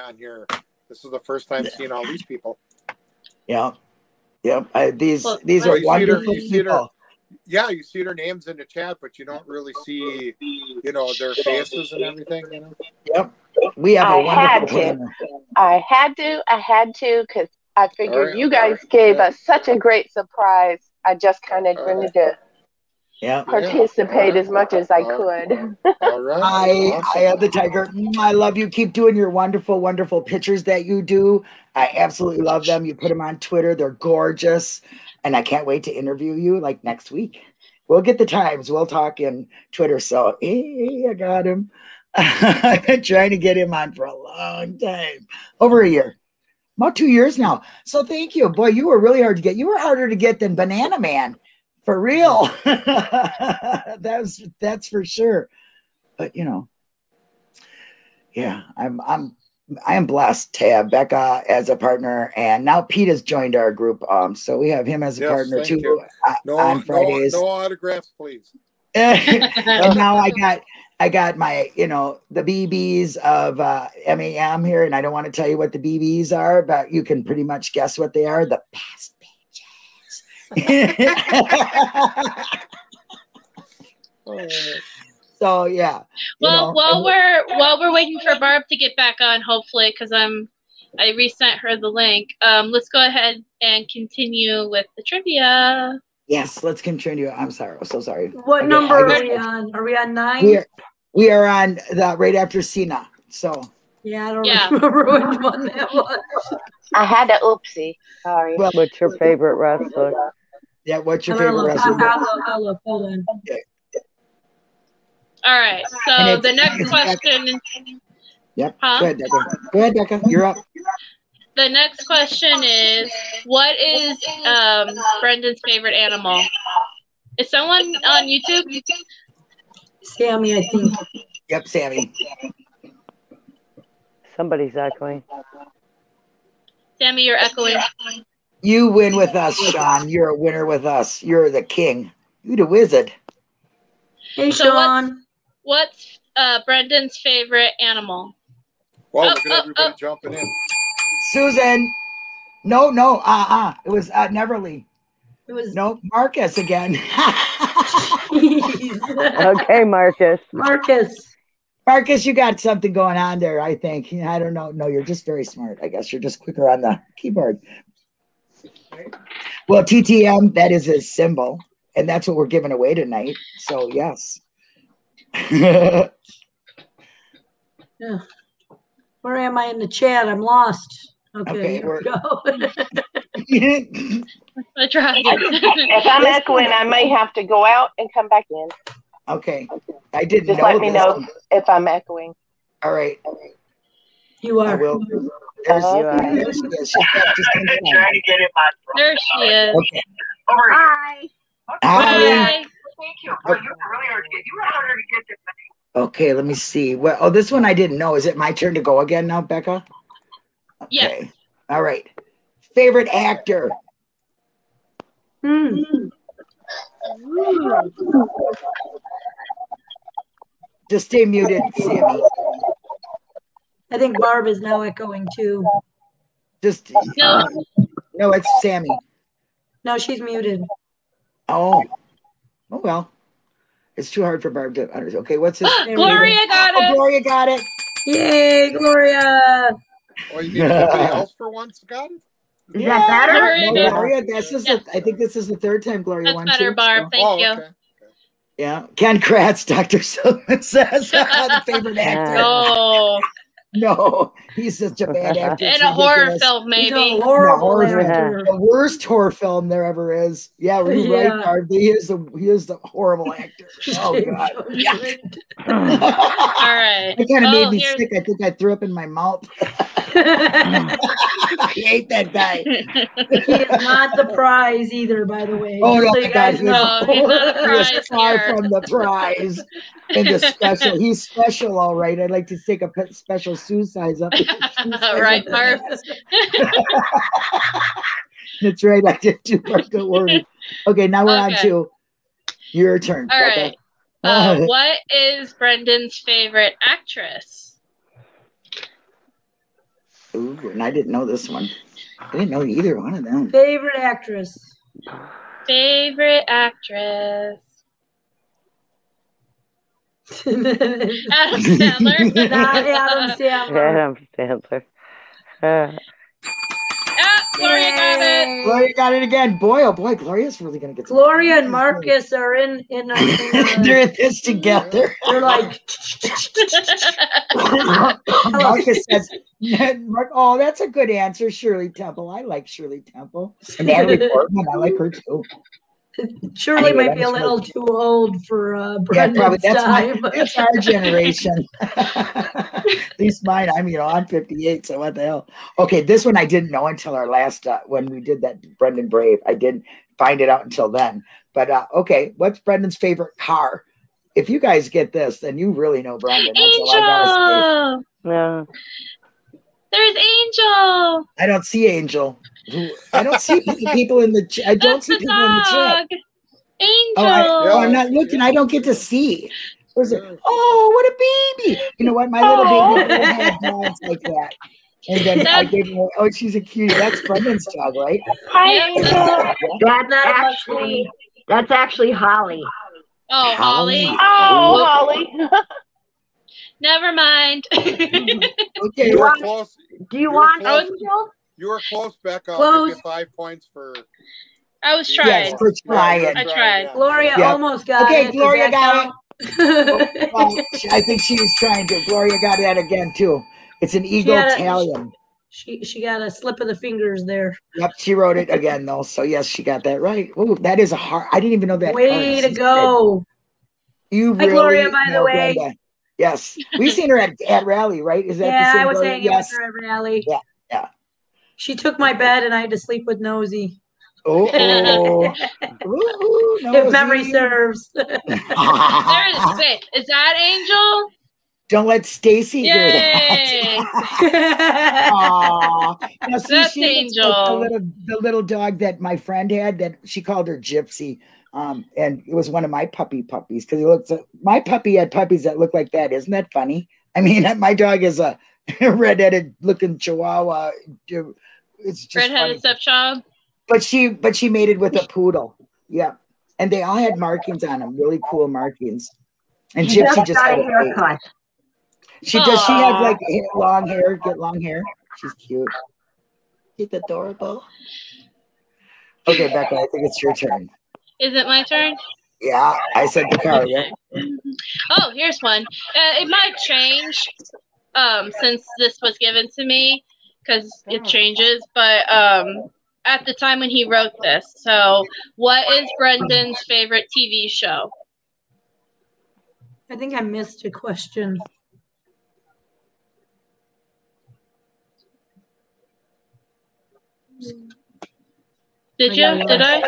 on here. This is the first time seeing all these people. Yeah. Yep. I, these Well, these well, are you see their- wonderful you see their- people. Yeah, you see their names in the chat, but you don't really see, you know, their faces and everything. You know. Yep. We have a I had wonderful to. planner. I had to. I had to because I figured Alright, you guys alright, gave yeah. us such a great surprise. I just kind of Alright. wanted to Yeah. participate alright. as much as I could. All right. I awesome. I am the tiger. Mm, I love you. Keep doing your wonderful, wonderful pictures that you do. I absolutely love them. You put them on Twitter. They're gorgeous. And I can't wait to interview you like next week. We'll get the times. We'll talk in Twitter. So hey, I got him. I've been trying to get him on for a long time. Over a year. About two years now. So thank you. Boy, you were really hard to get. You were harder to get than Banana Man. For real. that's that's for sure. But you know, yeah, I'm I'm I am blessed to have Becca as a partner, and now Pete has joined our group. Um, so we have him as a Yes, partner too you. uh, No, on no, Fridays. no autographs, please. and now I got I got my you know the BBs of uh, MAM here, and I don't want to tell you what the BBs are, but you can pretty much guess what they are. The past pages. Oh, so yeah. Well, know, while we're while we're waiting for Barb to get back on, hopefully, because I'm I resent her the link. Um, let's go ahead and continue with the trivia. yes, let's continue. I'm sorry. I'm so sorry. What I number I are we on? Are we on nine? We are, we are on the right after Cena. So Yeah, I don't Yeah. remember which one that was. I had a oopsie. Sorry. Well, What's your favorite wrestler? yeah. What's your favorite wrestler? I'll, I'll look. I'll. Hold on. All right. So the next question. Yep. Huh? Go ahead, Becca. Go ahead, Becca. You're up. The next question is, what is um, Brendan's favorite animal? Is someone on YouTube? Sammy, I think. Yep, Sammy. Somebody's echoing. Sammy, you're echoing. You win with us, Sean. You're a winner with us. You're the king. You're the wizard. Hey, So Sean. What's uh, Brendan's favorite animal? Well, Oh, look at oh, everybody oh. jumping in. Susan. No, no, uh-uh. It was uh, Neverly. It was No, Marcus again. Okay, Marcus. Marcus. Marcus, you got something going on there, I think. I don't know. No, you're just very smart. I guess you're just quicker on the keyboard. Well, TTM, that is a symbol, and that's what we're giving away tonight. So, yes. Yeah. Where am I in the chat? I'm lost. Okay, Okay, here we go. I tried. If I'm echoing, I may have to go out and come back in. okay. I didn't Just know let me this. know if I'm echoing. All right. you I are. will. There's, Uh, there she is. She's back just in time. there she is. Okay. Hi. Hi. Hi. Okay, let me see. Well, oh, this one I didn't know. Is it my turn to go again now, Becca? Yes. All right. Favorite actor? Hmm. Just stay muted, Sammy. I think Barb is now echoing too. Just No. no, it's Sammy. No, she's muted. Oh, oh well. It's too hard for Barb to understand. Okay, what's his? There we Gloria got Oh, it. Gloria got it. Yay, Gloria! Oh, you mean somebody else for once got it? Is that better? Gloria No, did. Gloria, this is the, I think this is the third time Gloria That's won. better, too, Barb. so- Thank oh, you. okay. Yeah, Ken Kratz, Dr. Silverman says the favorite actor. Oh, No, he's such a bad actor. in a horror ridiculous. film, He's maybe. a horrible horror film. actor. The worst horror film there ever is. Yeah, we're Yeah. right, Barb. He is the he is the horrible actor. Oh god. Yeah. All right. It kind of Oh, made me here's- sick. I think I threw up in my mouth. I hate that guy. he is not the prize either, by the way. Oh, no, so you God, guys he's- know. No, he's not a He far from the prize in the special. He's special, all right. I'd like to take a special shoe size up. right, Barb. That's right. I did too. Barb, Don't worry. Okay, now we're on to your turn. All Becca. right. Uh, what is Brendan's favorite actress? Ooh, and I didn't know this one. I didn't know either one of them. Favorite actress. Favorite actress? Adam Sandler. Not Adam Sandler. Adam Sandler. Uh, Gloria got it. Gloria got it again. Boy, oh boy, Gloria's really gonna get some. Gloria and Marcus are in in. A, in a- They're in this together. they're like. Marcus says, "Oh, that's a good answer, Shirley Temple. I like Shirley Temple. And Natalie Portman, I like her too. Shirley Anyway, might be a little too old for uh, Yeah, Brendan's probably that's time. my that's our generation. At least mine. I'm you know I'm 58, so what the hell? Okay, this one I didn't know until our last uh, when we did that Brendan Brave. I didn't find it out until then. But uh, okay, what's Brendan's favorite car? If you guys get this, then you really know Brendan. That's all I gotta Angel. no. There's Angel. I don't see Angel. Who- I don't see people in the. Ch- I don't That's see the people in the chat. Angel. Oh, I, oh, I'm not looking. I don't get to see. Was it? Oh, what a baby! You know what? My little baby oh. had dogs like that. And then I gave her. Oh, she's a cutie. That's Brendan's dog, right? Hi, Yep. Angel. That's actually that's actually Holly. Oh, Holly. Oh, Holly. Never mind. Mm-hmm. Okay. You want- Do you want. Angel? You were close, Becca. I'll Close. give you five points for. I was trying. Yes, trying. for trying. I tried. Gloria Yeah. almost got Okay, it. Okay, Gloria got it. Well, I think she was trying to. Gloria got that again too. It's an Eagle had Italian. She she got a slip of the fingers there. Yep, she wrote it again though. So yes, she got that right. Ooh, that is a hard. I didn't even know that. Way card to existed. go. You Hi, really Gloria, by the way. Brenda. Yes, we've seen her at, at rally, right? Is that Yeah, the I was Gloria? hanging Yes. with her at rally. Yeah, yeah. She took my bed and I had to sleep with Nosy. Oh. Ooh, if memory serves. There is wait, is that Angel? Don't let Stacy hear that. Aw. Now, see, That's she looks like Angel. The little, the little dog that my friend had that she called her Gypsy. Um, and it was one of my puppy puppies because he looks. My puppy had puppies that look like that. Isn't that funny? I mean, my dog is a redheaded looking Chihuahua. It's just funny. Redheaded stepchild. But she, but she mated with a poodle. Yeah, and they all had markings on them, really cool markings. And She Gypsy just just got a a face. haircut. She does. She has like long hair. Get long hair. She's cute. She's adorable. Okay, Becca. I think it's your turn. Is it my turn? Yeah, I said the card. Yeah. Oh, here's one. Uh, it might change um, since this was given to me because it changes. But um, at the time when he wrote this, so what is Brendan's favorite TV show? I think I missed a question. Did you? got Did. I?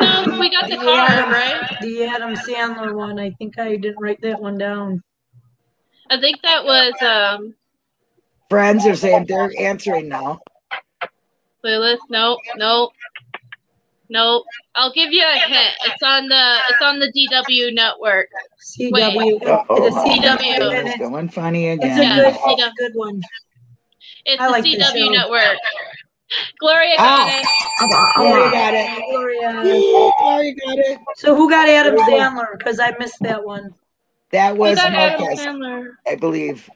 No, we got the The card, Adam- right? The Adam Sandler one. I think I didn't write that one down. I think that was um, Friends are saying they're answering now. Clueless. Nope, nope, nope. I'll give you a hint. It's on the it's on the DW network. CW. Uh-oh. The CW. It's going funny It's a again. Yeah, good, it's a good one. It's I the like CW network. Gloria Ah. got it. Gloria got it. Gloria. Gloria got it. So who got Adam Sandler? Because I missed that one. That was Adam Marcus, Sandler. I believe.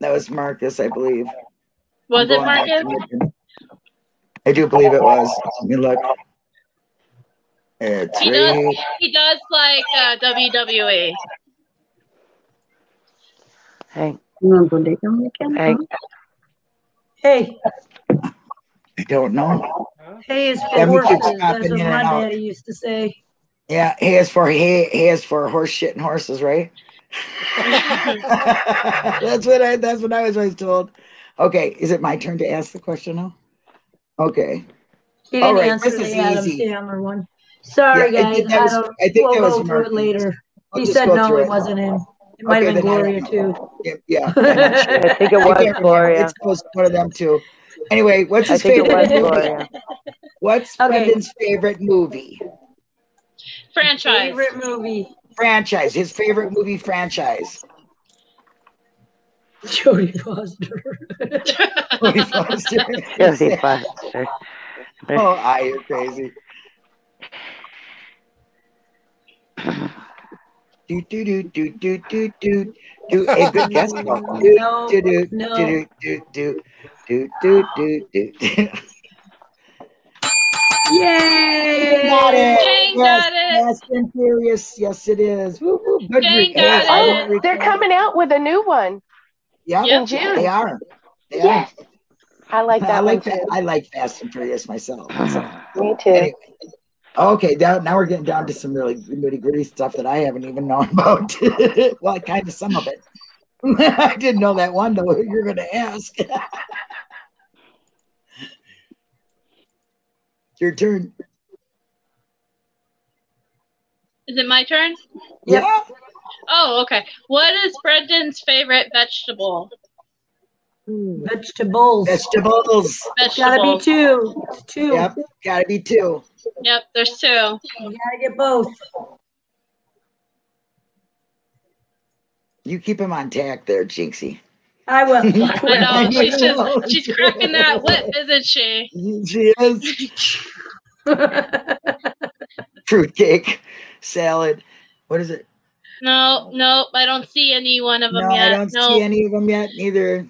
That was Marcus, I believe. Was it going back to Marcus? I do believe it was. Let me look. It's He does. right. He does like uh, WWE. Hey, You want to go dig them again? hey, Hey, I don't know. hey is for Yeah, horses. That's what my out. daddy used to say. Yeah, he is for he, he is for horse shit and horses, right? that's what I that's what I was always told. Okay, is it my turn to ask the question now? Okay. He All didn't right, answer this is the Adam easy. Sandler one. Sorry, Yeah, I think that I, was- don't. I think we'll that was go through it later. I'll He said no, it it. wasn't him. It might Okay, have been then Gloria too. Yeah, yeah. I'm sure. I think it was. Gloria. It's close to one of them too. Anyway, what's his favorite movie? What's Okay. Brendan's favorite movie? Franchise. Favorite movie? Franchise. His favorite movie franchise. Jodie Foster. Jodie Foster. Josie Foster. Oh, I you're crazy. Do do do do do do do do. Hey, good guess. though. Do No, do do no. do do do do do do do do. Yay! Got it. Jane Yes, got it. Fast and Furious. Yes, it is. Woo, woo. Good Jane got hey, it. They're coming out with a new one. Yeah, Yep. in June. they are. They Yes. I like that I like one that. I like Fast and Furious myself. So, Me too. anyway. Okay, now, now we're getting down to some really nitty gritty stuff that I haven't even known about. well, kind of some of it. I didn't know that one though. You're going to ask. Your turn. Is it my turn? Yep. Yeah. Oh, okay. What is Brendan's favorite vegetable? Vegetables. Vegetables. Gotta be two. Two. Yep. Got to be two. Yep, there's two. You gotta get both. You keep him on tack there, Jinxie. I will. I know she's just she's cracking that whip, isn't she? She is. Fruitcake, salad. What is it? No, no, I don't see any one of them no, yet. I don't no, see any of them yet. Neither.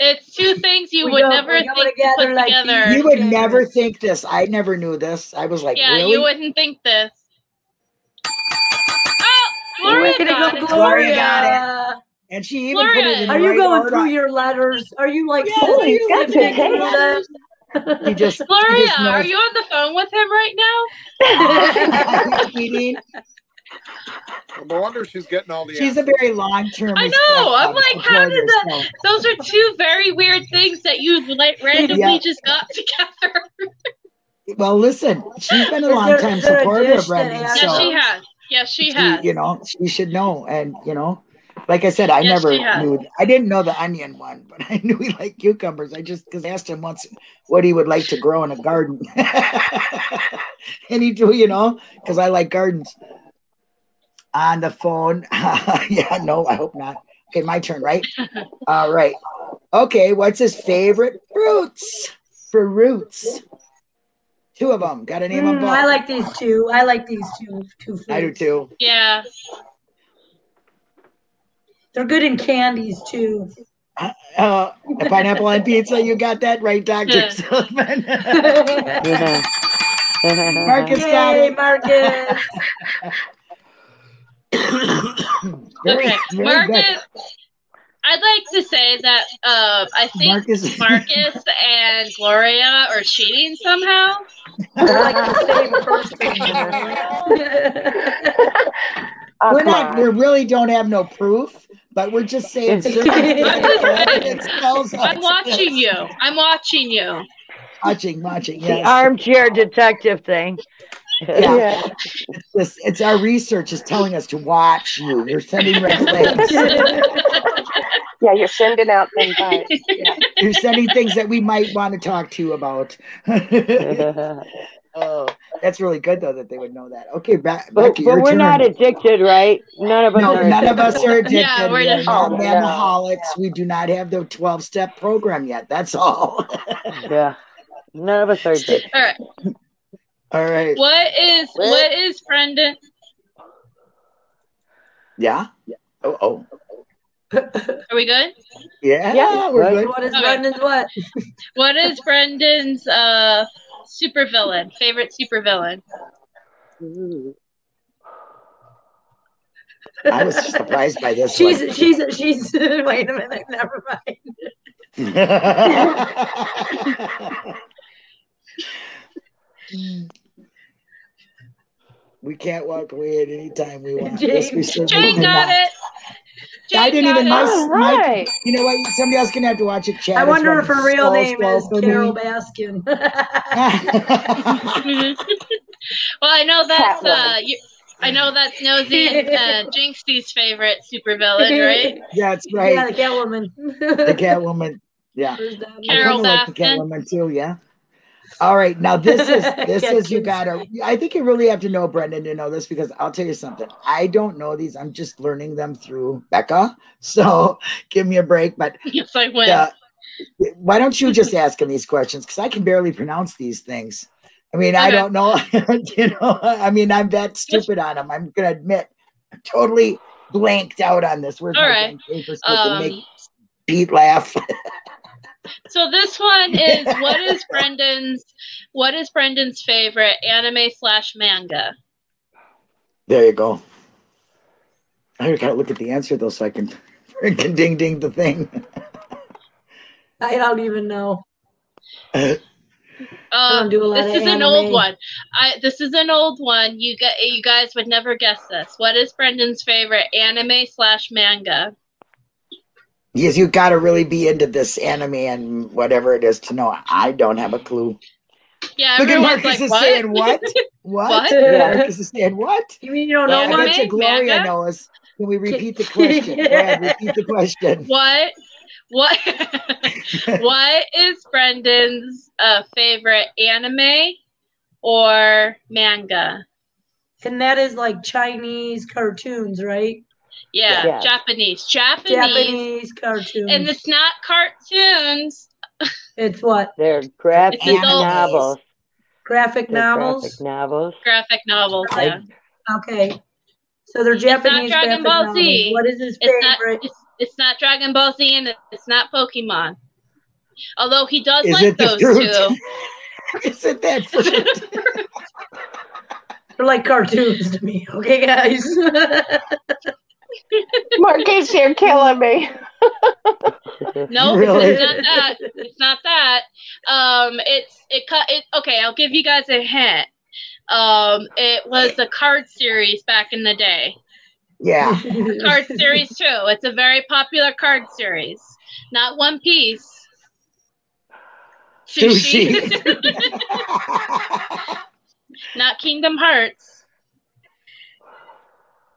it's two things you We would never we go think to put like together. You would Okay. never think this. I never knew this. I was like, yeah, really? you wouldn't think this. Oh, Gloria Way to got go, it. Gloria got Gloria. And she even put it in Are you going through your letters? Are you like Yes, he's got sifting the through them? She just, she Gloria, just are you on the phone with him right now? cheating. No wonder she's getting all the She's a very long term. I know. I'm like, how did that? Those are two very weird things that you like randomly Yeah. just got together. Well, listen, she's been a long time is there a supporter of Brendan. that Yes, So she has. Yes, she she, has. you know, she should know. And you know, like I said, I Yes, never knew. I didn't know the onion one, but I knew he liked cucumbers. I just because asked him once what he would like to grow in a garden, and he do, you know, because I like gardens. On the phone, yeah, no, I hope not. Okay, my turn, right? All right. Okay, what's his favorite fruits? Fruits. Two of them. Got to name them Mm, both. I like these two. I like these two. Two I do too. Yeah. They're good in candies too. Uh, a pineapple on pizza. You got that right, Doctor Yeah. Sullivan. Yeah. Marcus got it. Marcus. Very- Okay. very good. Marcus, I'd like to say that uh, I think Marcus. Marcus and Gloria are cheating somehow. They're like the same person. Oh, we're not. on. We really don't have no proof, but we're just saying. circumstances tells. I'm watching you. I'm watching you. Watching, watching. The armchair detective thing. Yeah. It's, this, it's our research is telling us to watch you. You're sending red flags. Yeah, you're sending out them vibes. Yeah. You're sending things that we might want to talk to you about. Oh, that's really good though that they would know that. Okay, back. But, Becky, but we're turn. not addicted, right? None of us No, are none of us are addicted. Yeah, we're we are just- not Oh, no. alcoholics. We do not have the 12 step program yet. That's all. Yeah. None of us are addicted. All right. all right. What is what is Brendan? Yeah. Oh, oh. Are we good? Yeah, Yeah, we're good. what is Okay. Brendan's what? What is Brendan's uh supervillain? Favorite supervillain? I was surprised by this She's one. she's she's wait a minute, never mind. we can't walk away at any time we want. James- Jane got cannot. it. Jane I didn't got even it. my- You know what? Somebody else gonna have to watch it. Chat I wonder if her real so name slow is for me. Carole Baskin. Well, I know that's uh, you, I know that's Nosy and uh, Jinxie's favorite supervillain, right? That's right. Yeah, the Catwoman. the Catwoman. Yeah. Where's that? I Carol kind like the Baskin. Catwoman too. Yeah. All right. Now this is this is you gotta. I think you really have to know Brendan to know this because I'll tell you something. I don't know these. I'm just learning them through Becca. So give me a break. But Yes, I win. uh, why don't you just ask him these questions? Because I can barely pronounce these things. I mean, I don't know. you know, I mean, I'm that stupid on them. I'm gonna admit, I'm totally blanked out on this. Where's All my right. blank paper so can make Um, Pete laugh? So this one is what is Brendan's what is Brendan's favorite anime slash manga? There you go. I gotta look at the answer though, so I can freaking ding ding the thing. I don't even know. I Um, don't do a lot this of is an old one. I this is an old one. You get you guys would never guess this. What is Brendan's favorite anime slash manga? Yes, you gotta really be into this anime and whatever it is to know. I don't have a clue. Yeah, Look at Marcus like, is what? saying what? What? What? Yeah. Marcus is saying what? You mean you don't know I Anime? bet Gloria manga? knows. Can we repeat the question? Go ahead, repeat the question. What? What? what is Brendan's uh, favorite anime or manga? And that is like Chinese cartoons, right? Yeah, Yeah. Japanese. Japanese. Japanese cartoons. And it's not cartoons. it's what? They're graphic It's adult. novels. Graphic They're novels? Graphic novels. Graphic novels. Yeah. Okay. So they're not Japanese Dragon Ball novels. Z. What is his It's not. It's, it's not Dragon Ball Z and it's not Pokemon. Although he does Is like those fruit? two. Is it that fruit? They're like cartoons to me. Okay, guys. Marcus, you're killing me. No, Really? it's not that. It's not that. Um, it's it cut. It okay. I'll give you guys a hint. Um, it was a card series back in the day. Yeah. Card series too. It's a very popular card series. Not One Piece. Sushi. Not Kingdom Hearts.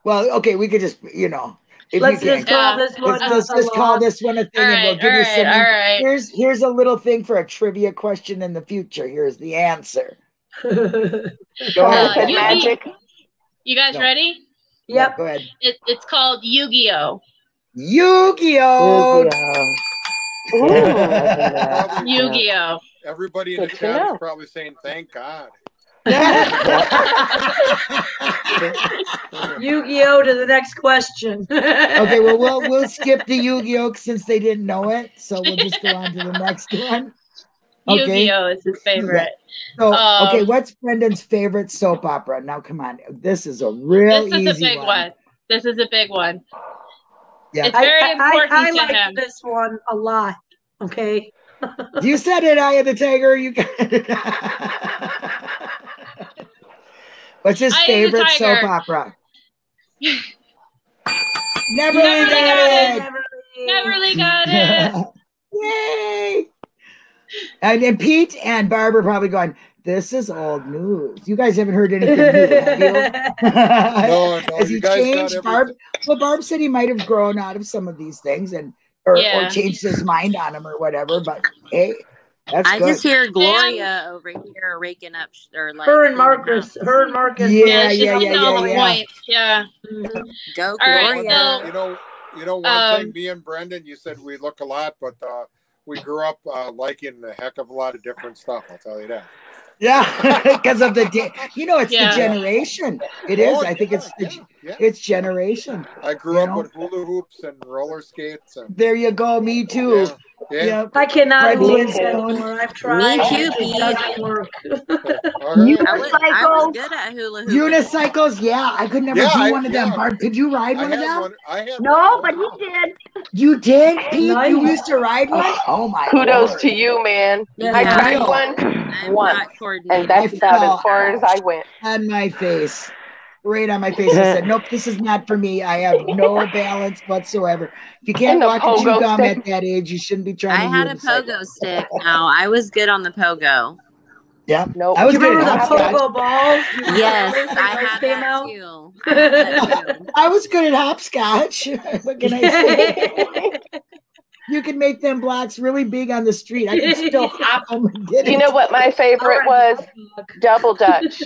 Well, okay, we could just, you know, if Let's you just can. call this one. Let's, let's a just call this one a thing, All and we'll right, give all you right, some. all right. Here's here's a little thing for a trivia question in the future. Here's the answer. Go Uh, ahead. you- magic. You guys No. ready? Yep. Go ahead. It, it's called Yu-Gi-Oh. Yu-Gi-Oh! Ooh. Probably- Yu-Gi-Oh. Everybody in the Good to chat is probably saying, "Thank God." Yu-Gi-Oh to the next question. okay, well, we'll we'll skip the Yu-Gi-Oh since they didn't know it, so we'll just go on to the next one. Okay. Yu-Gi-Oh is his favorite. So, Um, okay, what's Brendan's favorite soap opera? Now, come on, this is a real This is easy a big one. This is a big one. Yeah. It's I, very I, important I, I to like him. this one a lot. Okay. You said it, Eye of the Tiger. You got it. What's his Eye of the favorite soap opera? Never Never got Got it. Neverly got it. Yay! And then Pete and Barb are probably going, This is old news. You guys haven't heard anything new, have you? No, no, Has you he guys changed, Barb? Well, Barb said he might have grown out of some of these things and or, Yeah. or changed his mind on them or whatever. But hey, that's I good. just hear Gloria over here raking up or like her and Marcus. house. Her and Marcus. Yeah, Yeah, she's yeah, hitting yeah, all yeah. points. Yeah. Go All right, Gloria. so- You know, you know one Um, thing. Me and Brendan, you said we look a lot, but uh, we grew up uh, liking a heck of a lot of different stuff. I'll tell you that. Yeah, because of the de- you know it's Yeah. the generation. It is. Oh, I think it's the, yeah. it's generation. I grew up know? with hula hoops and roller skates and There you go. Me too. Yeah, yeah. I cannot Right, do Liz. it anymore. I've tried. too, It Pete. doesn't work. All right. I was, I was good at hula hoop. Unicycles, yeah, I could never Yeah, do I- one of them. yeah. Barb, could you ride I one of them? one. I had No, one. but he did. You did, Pete. Nice. You used to ride one. Oh, oh my! Kudos Lord. to you, man. Yeah. I tried Real. one, I'm once, and that's about as far as I went. on my face, right on my face. I said, "Nope, this is not for me. I have no balance whatsoever. If you can't And a walk and chew gum stick. at that age, you shouldn't be trying I to had a unicycle." pogo stick. Now I was good on the pogo. Yeah, Nope. I was you good remember at the hopscotch. pogo balls? Yes, I had came that too. I had that too. I was good at hopscotch. what can I say? You can make them blocks really big on the street. I can still hop them and get You it. know what my favorite was? Double Dutch.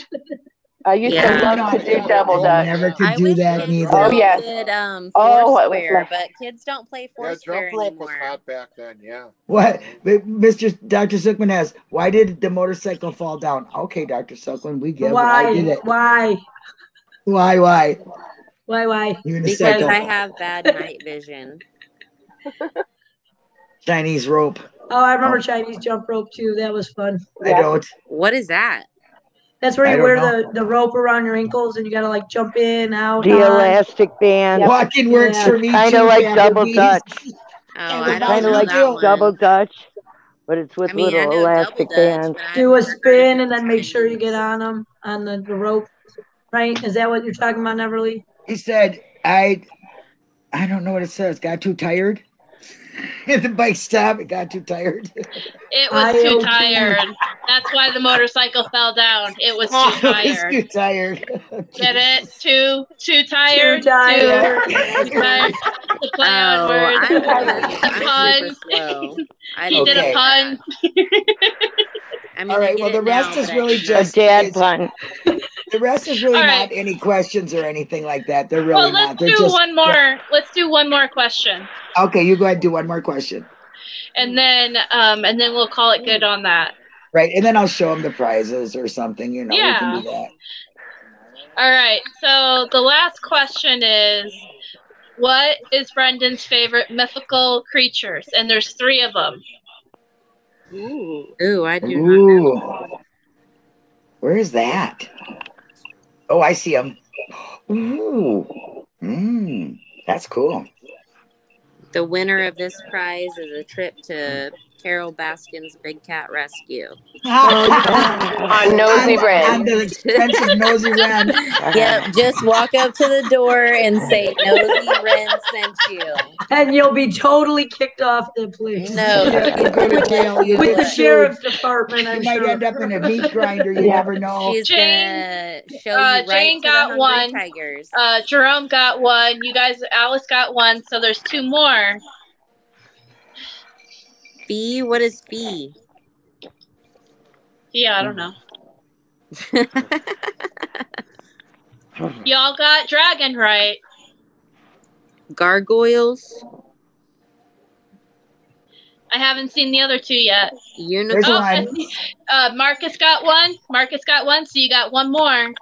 I used Yeah. to love to do Yeah. double I Dutch. never could I do wish that kids neither. Oh, still yes. did um Oh, it was Foursquare, my- but kids don't play Yeah, Foursquare jump rope was hot back then. Yeah. What Mr. Dr. Silkman has? Why did the motorcycle fall down? Okay, Dr. Silkman, we get it. I did Why? it. Why? Why? Why? Why? Why? Because Unicycle. I have bad night vision. Chinese rope. Oh, I remember Chinese jump rope too. That was fun. I Yeah. don't. What is that? That's where I you wear know. the, the rope around your ankles and you gotta like jump in, out. The on. elastic band. Walking works Yeah. for me Kind of like double Bees. Dutch. Oh, I don't Kind know of like that one. double Dutch, but it's with I mean, little elastic double Dutch, bands. Do a never heard of spin and then make sure you get on them on the, the rope. Right? Is that what you're talking about, Neverly? He said, I I don't know what it says. Got too tired. At the bike stop, it got too tired. It was too IoT. tired. That's why the motorcycle fell down. It was too It's tired. too tired. Get it? Too too tired. Too tired. Too, too tired. The play on Oh, words. I'm, The I'm pun. super slow. I He don't did a pun. That. I mean, All I right. get Well, the rest now, is really can't. A just dad it's- pun. the rest is really All not right. any questions or anything like that. They're really well, not. let's They're do just one more. Let's do one more question, okay. You go ahead. and Do one more question. and then um, and then we'll call it good on that. Right, and then I'll show them the prizes or something. You know, we can do that. All right. So the last question is, what is Brendan's favorite mythical creatures? And there's three of them. Ooh, Ooh I do not know. Ooh, where is that? Oh, I see them. Ooh, mm, That's cool. The winner of this prize is a trip to Carole Baskin's Big Cat Rescue. On Nosy On- Ren. on the expensive nosy Ren. Yep, just walk up to the door and say Nosy Ren sent you. And you'll be totally kicked off the place. No. You go to jail. You With the sheriff's department, You I'm might sure. end up in a meat grinder. You never know. She's Jane- gonna show uh, right Jane got one. Tigers. Uh, Jerome got one. You guys, Alice got one. So there's two more. Fee? What is fee? Yeah, I don't know. Y'all got dragon right. Gargoyles, I haven't seen the other two yet. There's unicorn. Oh, one. Uh, Marcus got one. Marcus got one. So you got one more.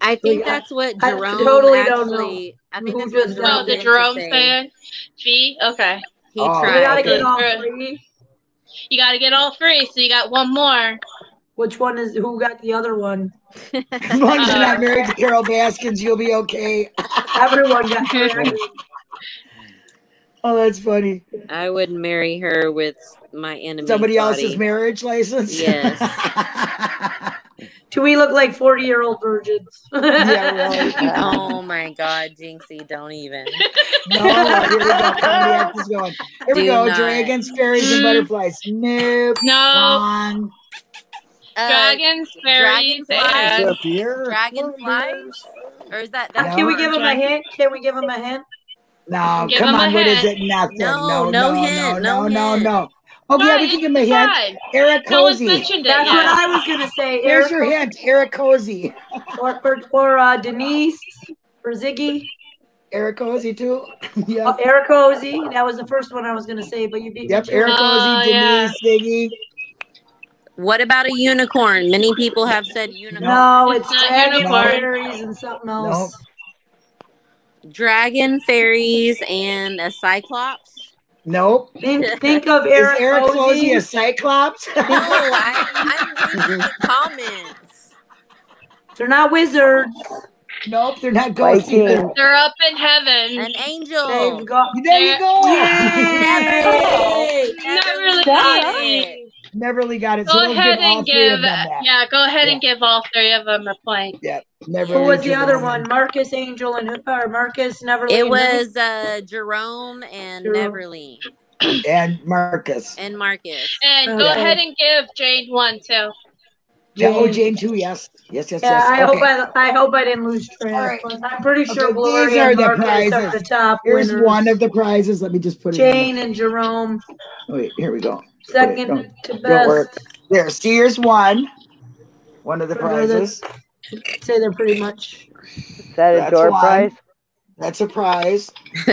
I think Yeah. that's what I Jerome totally don't know actually. I think who that's what just Jerome Oh, the Jerome fan. Fee. Okay. He Oh, We gotta get all three. You got to get all three. So you got one more. Which one is who got the other one? As long as you're not uh, married to Carole Baskins, you'll be okay. Everyone got dragon. Oh, that's funny. I would marry her with my enemy. Somebody body. else's marriage license? Yes. Do we look like 40 year old virgins? yeah, really. Oh my God, Jinxie, don't even. No, here we go. Comedy act. Here we Do go. not. Dragons, fairies, and butterflies. Nope. No. Wrong. Uh, Dragons, fairies, dragonflies. and Up. Dragonflies? Or is that No. that's Can we give him a Dragon- hint? Can we give him a hint? No, Give come on. What is it? Nothing. No, No, no no, hint, no, no no, hint. no. Oh, yeah, we can give him a It's hint. fine. Eric No Cozy. mentioned it That's yet. what I was gonna say. Here's Eric your hint. Erekose. or or, or uh, Denise or Ziggy. Erekose, too. Oh. Erekose. That was the first one I was gonna say, but you beat Yep. me. to it. Eric Oh, Cozy, yeah. Denise, Ziggy. What about a unicorn? Many people have said unicorn. No, It's it's not dragon unicorn. fairies and something else. Dragon, fairies, and a cyclops. Nope. Think, think of Is Eric, Eric a cyclops? No, I, I'm reading the comments. They're not wizards. nope, they're not ghosts either. They're up in heaven. An angel. They've got There you go. Neverly. Not really got easy. Neverly got it. So Go we'll ahead give and give, yeah, go ahead and give all three of them a point. Neverly who was the give other one? Marcus Angel and who- or Marcus Neverly. It was uh, Jerome and Jerome. Neverly And Marcus. and Marcus. And go Okay. ahead and give Jane one too. Yeah, oh, Jane. Jane too. Yes, yes, yes, Yeah, yes. I okay. hope I, I hope I didn't lose track. All right. I'm pretty sure Okay, Gloria these are and the Marcus are the top Here's winners. one of the prizes. Let me just put it. Jane and Jerome, In. Wait, here we go. second don't- to best. There, see, here's one. One of the They're the- prizes. Say they're pretty much. Is that a That's door one. prize? That's a prize.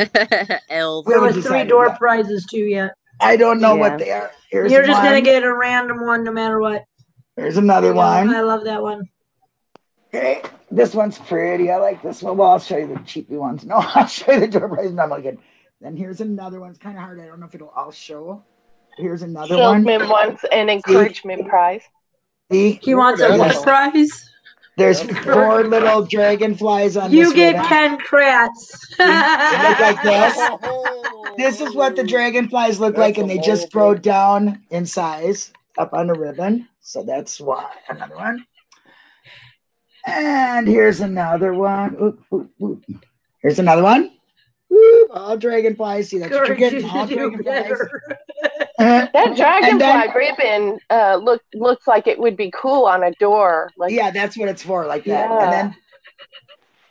Elves. We There haven't three door yet. prizes too yet. I don't know Yeah. what they are. Here's You're just one. gonna get a random one no matter what. There's another I one. I love that one. Okay, this one's pretty. I like this one. Well, I'll show you the cheapy ones. No, I'll show you the door prize. No, I'm looking. Then here's another one. It's kind of hard. I don't know if it'll. I'll show. Here's another one. Silkman wants an encouragement prize. See, He wants a Yes. what prize? There's four little dragonflies on You this get ribbon. Ken Kratz. They look like this. This is what the dragonflies look That's like, and they just adorable. grow down in size up on the ribbon. So that's why another one. And here's another one. Oop, oop, oop. Here's another one. Whoop, all dragonflies. See, that's what you're getting. All dragonflies. better. That dragonfly then- ribbon uh, look looks like it would be cool on a door. Like yeah, that's what it's for, like that. Yeah. And then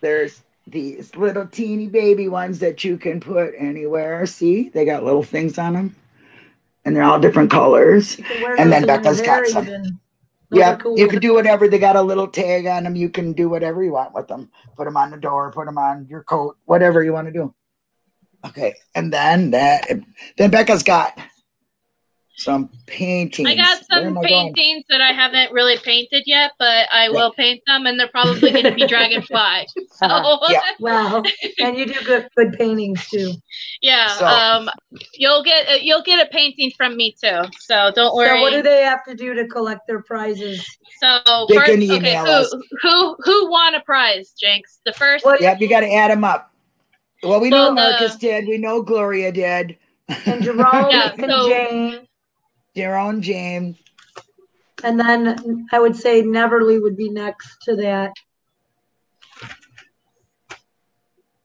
there's these little teeny baby ones that you can put anywhere. See, they got little things on them, and they're all different colors. You can wear And then in your Becca's got some. even. Yeah, cool. you can do whatever. They got a little tag on them. You can do whatever you want with them. Put them on the door, put them on your coat, whatever you want to do. Okay, and then that, then Becca's got some paintings. I got some am I going? paintings that I haven't really painted yet, but I will paint them, and they're probably going to be dragonfly. So Yeah. Wow, and you do good good paintings too. yeah, So- um, you'll get uh, you'll get a painting from me too. So don't worry. So what do they have to do to collect their prizes? So They first, can okay, email who us. who who won a prize, Jinx? The first. What Yep, you got to add them up. Well, we know Well, the- Marcus did. We know Gloria did. And Jerome Yeah, and so- Jane. Jerome James. And then I would say Neverly would be next to that.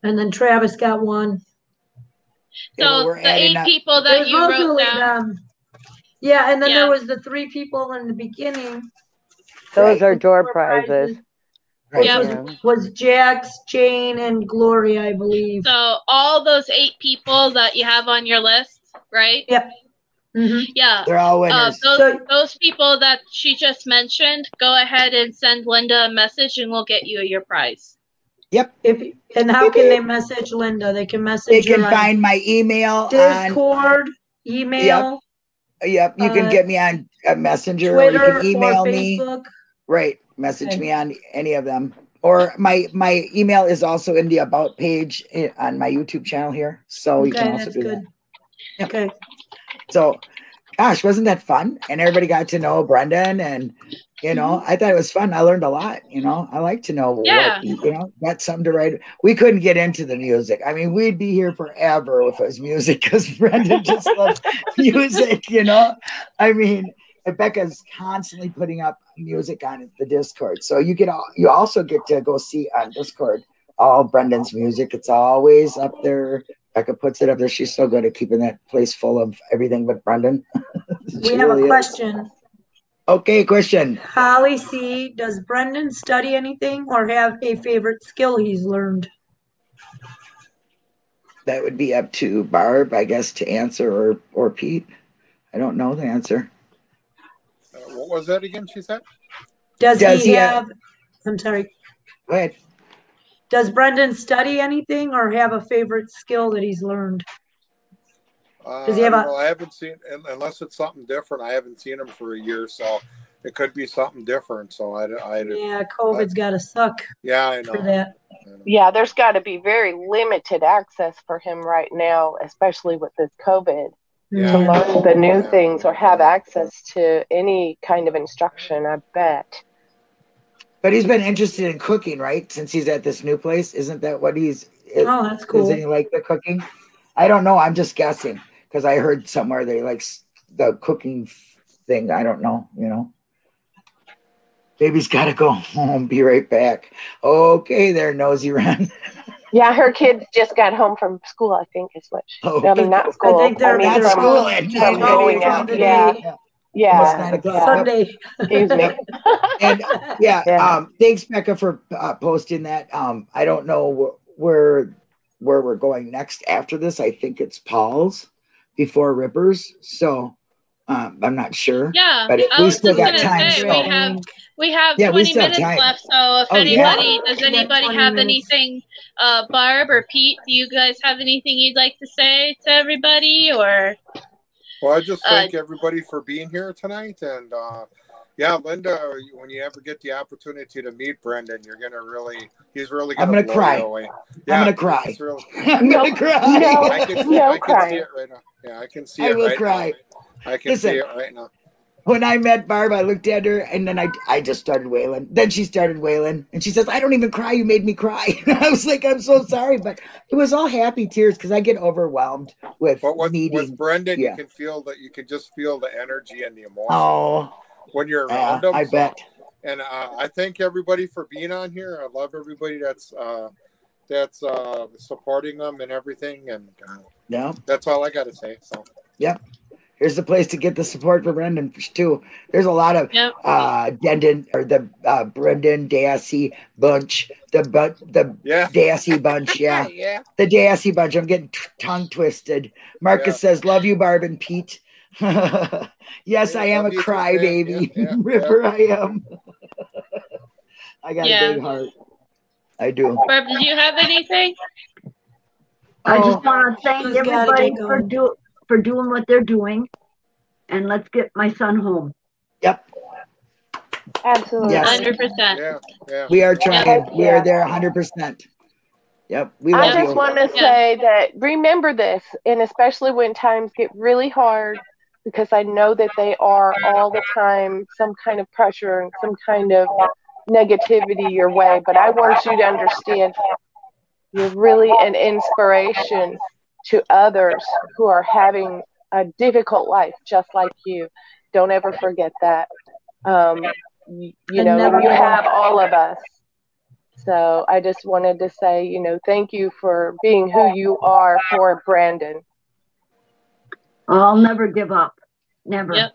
And then Travis got one. So we're the eight up- people that was you wrote down. them. Yeah, and then Yeah. there was the three people in the beginning. Those Right. are door Were prizes. Right. Yeah. Yeah. Was Jax, Jane, and Gloria, I believe. So all those eight people that you have on your list, right? Yep. Hmm Yeah. They're all Uh, those, So- those people that she just mentioned, go ahead and send Linda a message and we'll get you your prize. Yep. If and how can they message Linda? They can message they can find my email on. Discord, email, Yep, Yep. you can uh, get me on a messenger Twitter, or you can email or me. Right, message Okay. me on any of them. Or my my email is also in the about page on my YouTube channel here, so you can also do good. that. Yep. Okay. So, gosh, wasn't that fun? And everybody got to know Brendan, and you know, mm-hmm. I thought it was fun. I learned a lot. You know, I like to know Yeah. what you know, got something to write. We couldn't get into the music. I mean, we'd be here forever if it was music because Brendan just loves music. You know, I mean, Becca's constantly putting up music on the Discord, so you get all. You also get to go see on Discord all Brendan's music. It's always up there. Becca puts it up there. She's so good at keeping that place full of everything but Brendan. We have really a is. question. Okay, question. Holly C. Does Brendan study anything or have a favorite skill he's learned? That would be up to Barb, I guess, to answer or or Pete. I don't know the answer. Uh, what was that again? She said. Does, Does he he have, I'm sorry, Go ahead. Does Brendan study anything or have a favorite skill that he's learned? Uh, Does he have I a- don't know. I haven't seen unless it's something different. I haven't seen him for a year, so it could be something different. So I, I Yeah, COVID's got to suck yeah, I know. for that. Know. Yeah, there's got to be very limited access for him right now, especially with this COVID, Yeah. to learn the new Yeah. things or have access to any kind of instruction, I bet. But he's been interested in cooking, right? Since he's at this new place, isn't that what he's? Oh, that's cool. Doesn't he like the cooking? I don't know. I'm just guessing because I heard somewhere they likes the cooking thing. I don't know. You know. Baby's got to go home. Be right back. Okay, there, nosy run. Yeah, her kids just got home from school, I think is what she, Oh, I mean, not school. I think they're- mean, Not they're from, school at from going out. Sunday. Yeah, Almost nine yeah. o'clock. yeah. Sunday. Excuse me. and yeah, Yeah. um thanks becca for uh, posting that um i don't know wh- where where we're going next after this i think it's paul's before rippers so um i'm not sure Yeah, But it- I we still got time, say so- we have we have Yeah, 20 still have minutes time. left. So if Oh, yeah. anybody does anybody have minutes. anything, uh, Barb or Pete, do you guys have anything you'd like to say to everybody or? Well, I just Uh, thank everybody for being here tonight, and uh, yeah, Linda, when you ever get the opportunity to meet Brendan, you're gonna really—he's really I'm gonna, gonna blow cry. you away. gonna cry. it's real- i'm gonna cry no. I can, see, No I can crying. see it right now. Yeah, I can see I it will right cry. now. I can Listen. see it right now. When i met barb i looked at her and then i i just started wailing then she started wailing and she says i don't even cry you made me cry i was like i'm so sorry but it was all happy tears because i get overwhelmed with But with, meeting with Brendan, yeah. you can feel that you can just feel the energy and the emotion oh when you're yeah, around them. i so- bet and uh, I thank everybody for being on here. I love everybody that's uh, that's uh, supporting them and everything, and uh, yeah that's all I got to say. So here's the place to get the support for Brendan too. There's a lot of Yep. uh Dendon or the uh Brendan Dassey bunch, the but the yeah, Dassey bunch, yeah. yeah. The Dassey bunch. I'm getting t- tongue twisted. Marcus says, "Love you, Barb and Pete." yes, Yeah, I am a love you crybaby. man. Yeah, yeah, Ripper, I am. I got Yeah. a big heart. I do. Barb, did you have anything? I Oh. just want to thank everybody for going? Do for doing what they're doing, and let's get my son home. Yep, Absolutely. Yes. Hundred percent. Yeah, yeah. we are trying. Yeah. We are there 100. percent Yep, we I just you. want to Yeah. say that remember this, and especially when times get really hard, because I know that they are all the time some kind of pressure and some kind of negativity your way. But I want you to understand You're really an inspiration to others who are having a difficult life, just like you. Don't ever forget that. Um, you, you know, never you have all of us. So I just wanted to say, you know, thank you for being who you are for Brandon. I'll never give up. Never. Yep.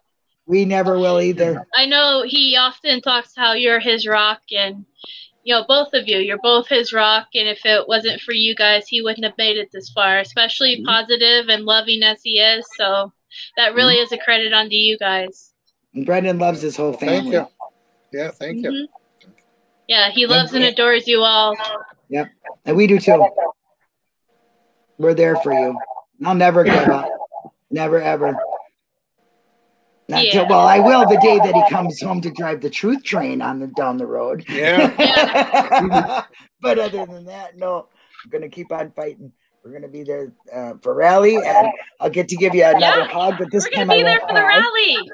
We never will either. I know he often talks how you're his rock and you know, both of you, you're both his rock and if it wasn't for you guys, he wouldn't have made it this far, especially Mhm. positive and loving as he is. So that really is a credit onto you guys. And Brendan loves his whole Thank family. you. Yeah, thank you. Mhm. Yeah, he loves and adores you all. Yep. And we do too. We're there for you. I'll never give up. Never ever. Not till, well, I will the day that he comes home to drive the truth train on the down the road. Yeah. but other than that, no. I'm gonna keep on fighting. We're gonna be there uh, for rally, and I'll get to give you another Yeah. hug. But this We're time gonna be I won't for the cry. rally.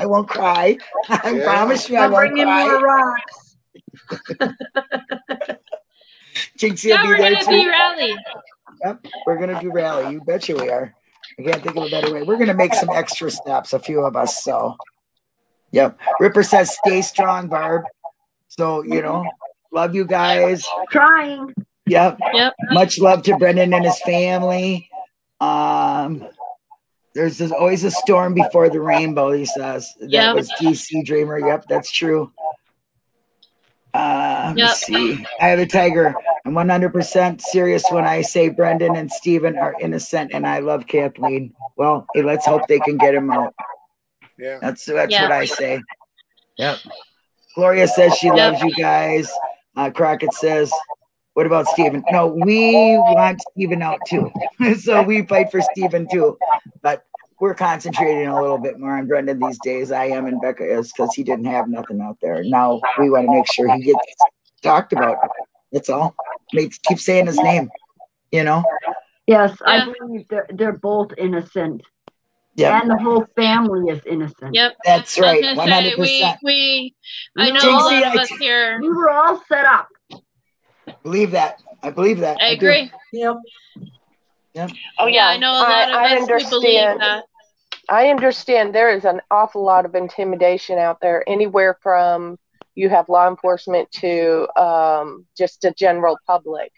I won't cry. I Yeah. promise you, I I'll won't bring in more rocks. Jinxie Yeah, will we're there gonna too. be rally. Yep, we're gonna do rally. You betcha we are. I can't think of a better way. We're gonna make some extra steps, a few of us. So, yep. Ripper says, "Stay strong, Barb." So you know, love you guys. Trying. Yep. Yep. Much love to Brendan and his family. Um, there's there's always a storm before the rainbow. He says that Yep. was DC Dreamer. Yep, that's true. Uh, let me Yep. see. I have a tiger. I'm 100% serious when I say Brendan and Steven are innocent, and I love Kathleen. Well, hey, let's hope they can get him out. Yeah. That's that's Yeah. what I say. Yep. Gloria says she Yep. loves you guys. Uh, Crockett says, "What about Steven? No, we want Steven out too. so we fight for Steven too. But we're concentrating a little bit more on Brendan these days. I am and Becca is because he didn't have nothing out there. Now we want to make sure he gets talked about. That's all. Make keep saying his name. You know. Yes, I Yeah. believe they're, they're both innocent. Yeah, And the whole family is innocent. Yep. that's right. gonna say hundred we percent. we I know Jinxie, a lot of I- us here. We were all set up. Believe that. I believe that. I do. agree. Yep. Yep. Oh Yeah, I know a lot of I us who believe understand. that. I understand there is an awful lot of intimidation out there, anywhere from you have law enforcement to um, just a general public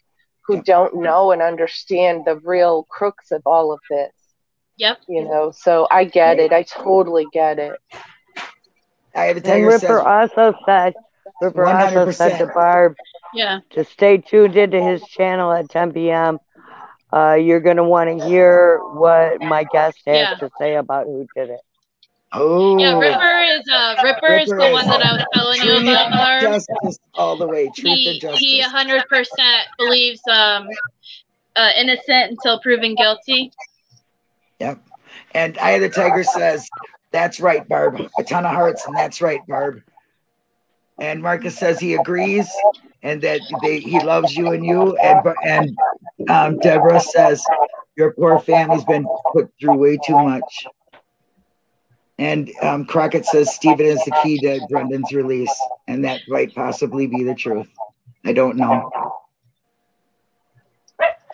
who Yeah. don't know and understand the real crooks of all of this. Yep. You know, so I get it. I totally get it. I have a And Ripper says also said, Ripper also said to Barb Yeah. to stay tuned into his channel at 10 p.m. Uh, you're gonna want to hear what my guest has Yeah. to say about who did it. Oh, Yeah, Ripper is uh Ripper is the one is that I was telling you about Barb. justice all the way. Truth He and justice. he hundred percent believes um uh innocent until proven guilty. Yep. And Eye of the Tiger says, "That's right, Barb. A ton of hearts, and that's right, Barb." And Marcus says he agrees, and that they, he loves you and you. And and um, Deborah says your poor family's been put through way too much. And um, Crockett says Stephen is the key to Brendan's release, and that might possibly be the truth. I don't know.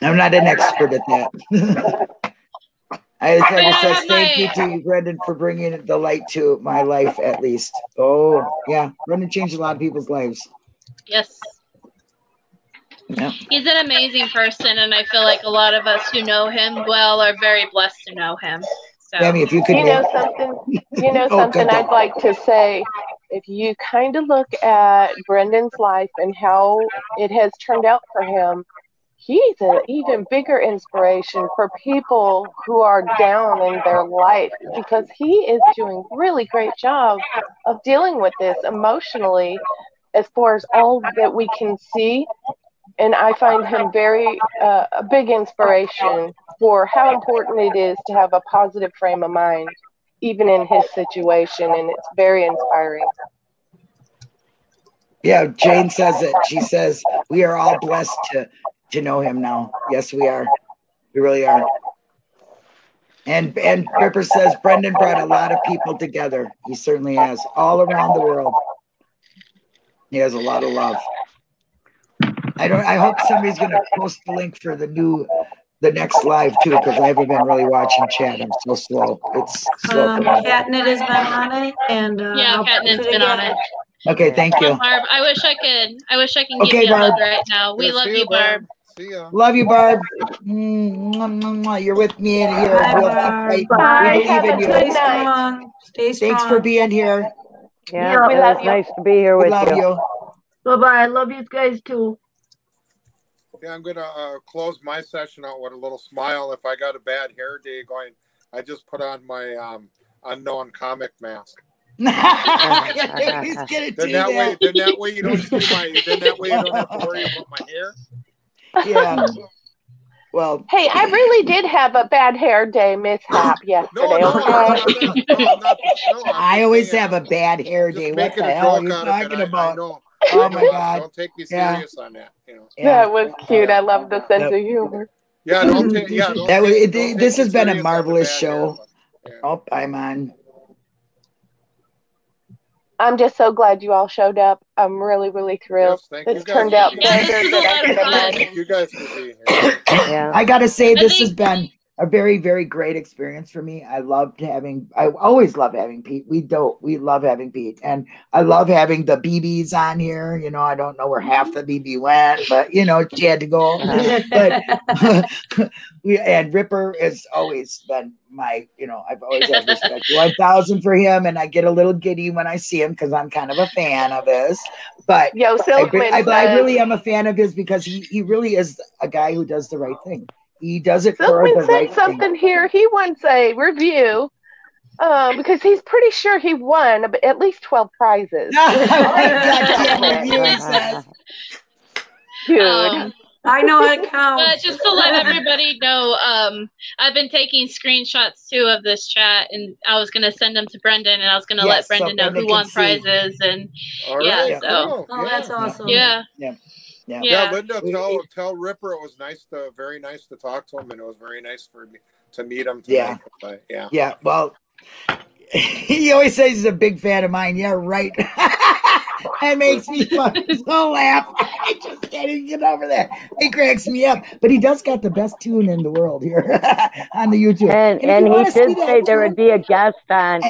I'm not an expert at that. I just says have thank you to you, Brendan, for bringing the light to my life at least. Oh, yeah. Brendan changed a lot of people's lives. Yes. Yeah. He's an amazing person and I feel like a lot of us who know him well are very blessed to know him. So Tammy, if you could You know something? You know Oh, something. I'd like to say. If you kind of look at Brendan's life and how it has turned out for him, he's an even bigger inspiration for people who are down in their life because he is doing really great job of dealing with this emotionally as far as all that we can see and i find him very uh, a big inspiration for how important it is to have a positive frame of mind even in his situation and it's very inspiring Yeah, Jane says it. She says we are all blessed to to know him now. Yes, we are. We really are. And and Ripper says Brendan brought a lot of people together. He certainly has, all around the world. He has a lot of love. I don't. I hope somebody's gonna post the link for the new, the next live too, because I haven't been really watching chat. I'm so slow. It's slow. Um, for has been on it, and uh, Yeah, I'll Catnip's post it been on it. Okay, thank you. Barb, I wish I could. I wish I can Okay, give you a hug right now. We Yeah, love you, Barb. See ya. Love you, Barb. You're with me in here. Bye, We'll Barb. Bye. We Have believe a in you. good Stay night. strong. Stay strong. Thanks for being here. Yeah, We love you. nice to be here We with love you. you. Bye bye. I love you guys too. Yeah, I'm gonna uh, close my session out with a little smile. If I got a bad hair day going, I just put on my um, unknown comic mask. He's gonna do Then that way, then that way you don't see my. Then that way you don't have to worry about my hair. Yeah. Well, Hey, I really did have a bad hair day mishap yesterday. No, no, okay? no, I'm no, no, I'm I just always have a bad hair day. What the hell are you out of talking I, I about? Know. Oh my Don't- god. Don't take me Yeah. serious on that. You know. That was cute. I love the sense Yep. of humor. Yeah, don't mm-hmm. take. Yeah, don't That was, take- it, don't this me has been a serious on the marvelous show. hair, yeah. Oh, I'm on. I'm just so glad you all showed up. I'm really, really thrilled. Yes, thank This guys turned for out better this is a than I lot of could fun. imagine. You guys for being here. Yeah. I gotta say, this think- has been a very, very great experience for me. I loved having. I always love having Pete. We don't. We love having Pete, and I love having the BBs on here. You know, I don't know where half the BB went, but you know, she had to go. but we and Ripper has always been my. You know, I've always had respect one thousand for him, and I get a little giddy when I see him because I'm kind of a fan of his. But Yo, I, Silkman I, I says, really am a fan of his because he, he really is a guy who does the right thing. He does it for Silkman the said right something here. He wants a review um, because he's pretty sure he won at least 12 prizes. thing. Goddamn review, he says. Dude. Um, I know it but counts. just to let everybody know, um, I've been taking screenshots too of this chat, and I was gonna send them to Brendan, and I was gonna Yes, let Brendan know Brendan who won see. prizes, and All Yeah, right. so- cool. Oh, that's yeah. awesome. yeah, Yeah. Yeah, yeah. Linda, tell tell Ripper it was nice to very nice to talk to him, and it was very nice for me to meet him. Tonight. Yeah. But, yeah. Yeah, well, he always says he's a big fan of mine. Yeah, right. that makes me so laugh. I just can't even get over that. He cracks me up. But he does got the best tune in the world here on the YouTube. And if you he wanna did that say there would be a guest on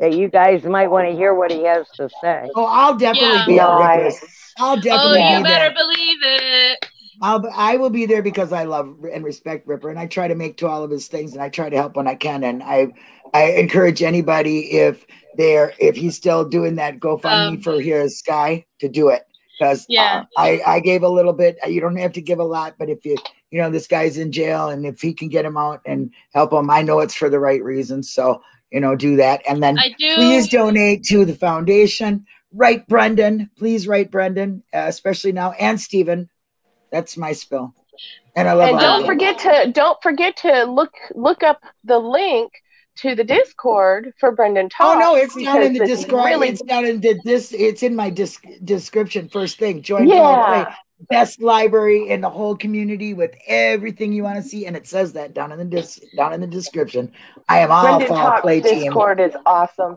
that you guys might want to hear what he has to say. Oh, I'll definitely Yeah. be at Ripper's. I'll Oh, definitely you be better there. believe it. I'll I will be there because I love and respect Ripper, and I try to make to all of his things, and I try to help when I can. And I I encourage anybody if they're if he's still doing that GoFundMe Um, for his Sky to do it because Yeah. I I gave a little bit. You don't have to give a lot, but if you you know this guy's in jail, and if he can get him out and help him, I know it's for the right reasons. So you know do that, and then do. please donate to the foundation. Write Brendan, please write Brendan, uh, especially now, and Stephen. That's my spill, and I love. And don't forget to don't forget to look look up the link to the Discord for Brendan Talk. Oh no, it's down in the description. really- It's down in the this. It's in my dis- description. First thing, join Yeah. Play. Best library in the whole community with everything you want to see, and it says that down in the dis- down in the description. I am all for play team, Discord is awesome.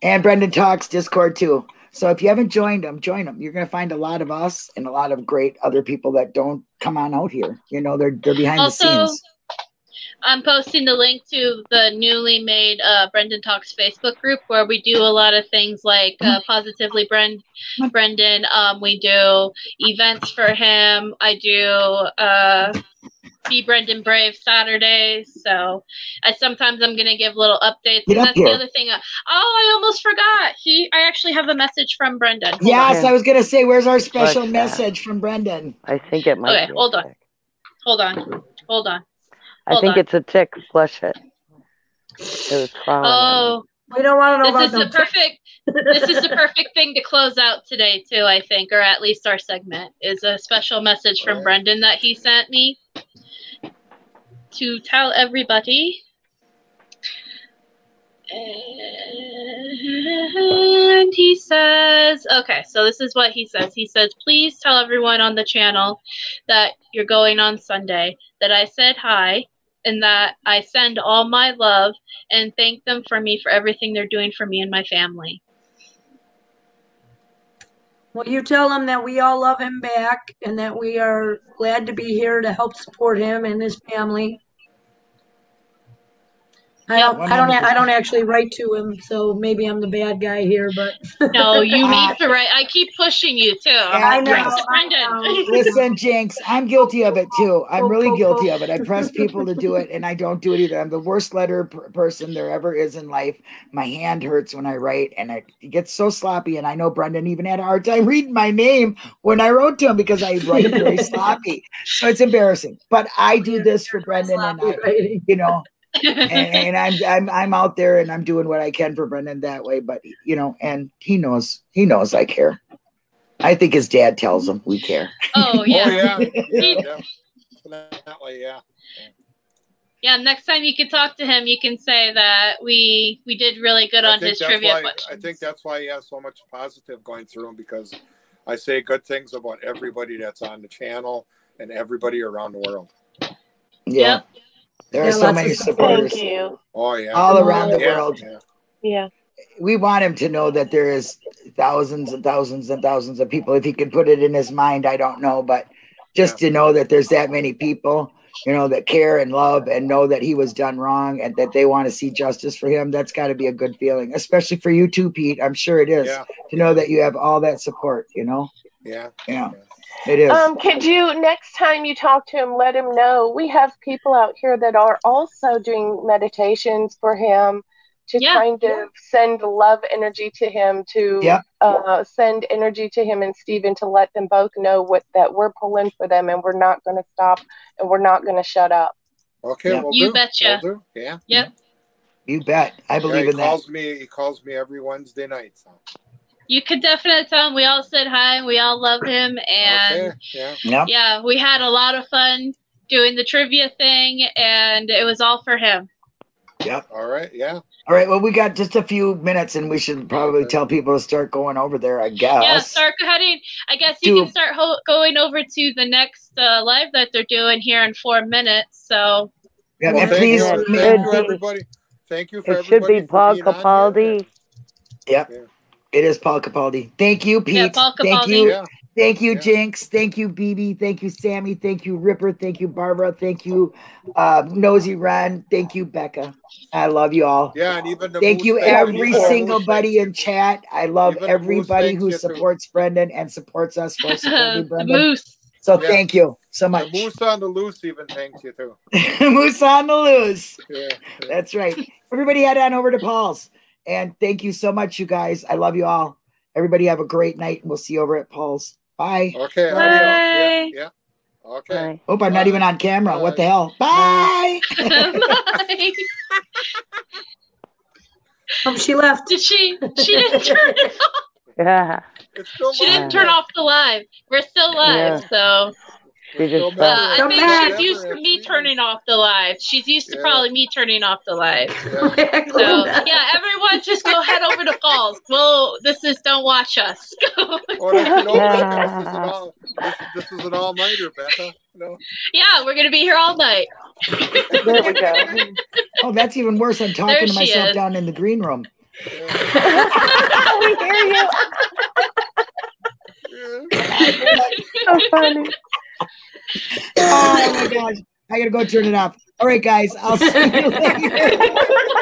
and Brendan talks Discord too. So if you haven't joined them, join them. You're gonna find a lot of us and a lot of great other people that don't come on out here. You know, they're they're behind Also, the scenes. I'm posting the link to the newly made uh, Brendan Talks Facebook group where we do a lot of things like uh, Positively Bren- Brendan. Um, we do events for him. I do uh, Be Brendan Brave Saturdays. So I sometimes I'm gonna give little updates. Get and that's here. the other thing. Uh, oh, I almost forgot. He, I actually have a message from Brendan. Hold Yes, on. I was gonna say, where's our special that? message from Brendan? I think it might. Okay, be a hold on. Hold on. Hold on. I think on. it's a tick. Flush it. It was crawling. Oh, We don't want to know this about is the perfect this is the perfect thing to close out today too i think or at least our segment is a special message from brendan that he sent me to tell everybody and he says okay so this is what he says he says please tell everyone on the channel that you're going on sunday that i said hi and that i send all my love and thank them for me for everything they're doing for me and my family. Well, you tell him that we all love him back and that we are glad to be here to help support him and his family. I don't, I don't, I don't actually write to him, so maybe I'm the bad guy here, but. No, you Uh, need to write. I keep pushing you too. I know, Write to I Brendan. know. Listen, Jinx, I'm guilty of it too. I'm really guilty of it. I press people to do it and I don't do it either. I'm the worst letter per- person there ever is in life. My hand hurts when I write and I, it gets so sloppy. And I know Brendan even had a hard time reading my name when I wrote to him because I write very sloppy. So it's embarrassing. But I do this for Brendan and I, Sloppy you know, and, and I'm I'm I'm out there and I'm doing what I can for Brendan that way. But you know, and he knows he knows I care. I think his dad tells him we care. Oh Oh yeah. yeah, yeah, definitely, yeah. Yeah, next time you can talk to him, you can say that we we did really good I on think his that's trivia why, questions. I think that's why he has so much positive going through him because I say good things about everybody that's on the channel and everybody around the world. Yeah. There are Yeah, so many supporters Thank you. Oh yeah, all around the Yeah, world. yeah. Yeah. We want him to know that there is thousands and thousands and thousands of people. If he can put it in his mind, I don't know, but just to know that there's that many people, you know, that care and love and know that he was done wrong and that they want to see justice for him. That's got to be a good feeling, especially for you too, Pete. I'm sure it is Yeah, to know that you have all that support. You know, yeah. yeah, it is. Um, could you next time you talk to him, let him know we have people out here that are also doing meditations for him to Yeah. kind of send love energy to him to Yep. uh, send energy to him and Stephen to let them both know what that we're pulling for them and we're not going to stop and we're not going to shut up. Okay, Yeah. we'll You do. betcha. We'll do. Yeah. Yep. you bet. I yeah believe he in that. calls me. He calls me every Wednesday night. So. You could definitely tell him we all said hi. and We all love him, and Okay. Yeah. Yep. yeah, we had a lot of fun doing the trivia thing, and it was all for him. Yep. All right. Yeah. All right. Well, we got just a few minutes, and we should probably tell people to start going over there. I guess. Yeah, start heading. I guess you Do- can start ho- going over to the next uh, live that they're doing here in four minutes. So Yeah, Well, and thank please, you, thank you, everybody. Thank you for It should be for Paul being on here. Capaldi. Yep. Yeah. It is Paul Capaldi. Thank you, Pete. Yeah, Paul Thank you. Yeah. Thank you, Yeah. Jinx. Thank you, BB. Thank you, Sammy. Thank you, Ripper. Thank you, Barbara. Thank you, uh, Nosy Ron. Thank you, Becca. I love you all. Yeah, and even the Thank you, every single buddy in chat. I love Even everybody who you too. supports Brendan and supports us for supporting Brendan. moose. So Yeah. thank you so The much. Moose on the loose even thanks you too. Moose on the loose. Yeah. That's right. Everybody head on over to Paul's. And thank you so much, you guys. I love you all. Everybody have a great night, and we'll see you over at Paul's. Bye. Okay. Bye. Yeah. Yeah. Okay. Bye. Hope I'm not even on camera. What the hell? Bye. Bye. Oh, she left. Did she? She didn't turn it off. Yeah. It's still She didn't turn off the live. We're still live, so She We're still just uh, left. I think back. she's used to me turning off the live. She's used to Yeah. probably me turning off the live. Yeah. So yeah, everyone just go head over to Falls. Well, this is don't watch us. That's an all, this is an all, this, this is an all nighter, Becca. No. yeah, we're gonna be here all night. There we go. Oh, that's even worse. I'm There talking to myself is. down in the green room. We hear you. So funny. Oh my gosh. I gotta go turn it off. All right, guys. I'll see you later.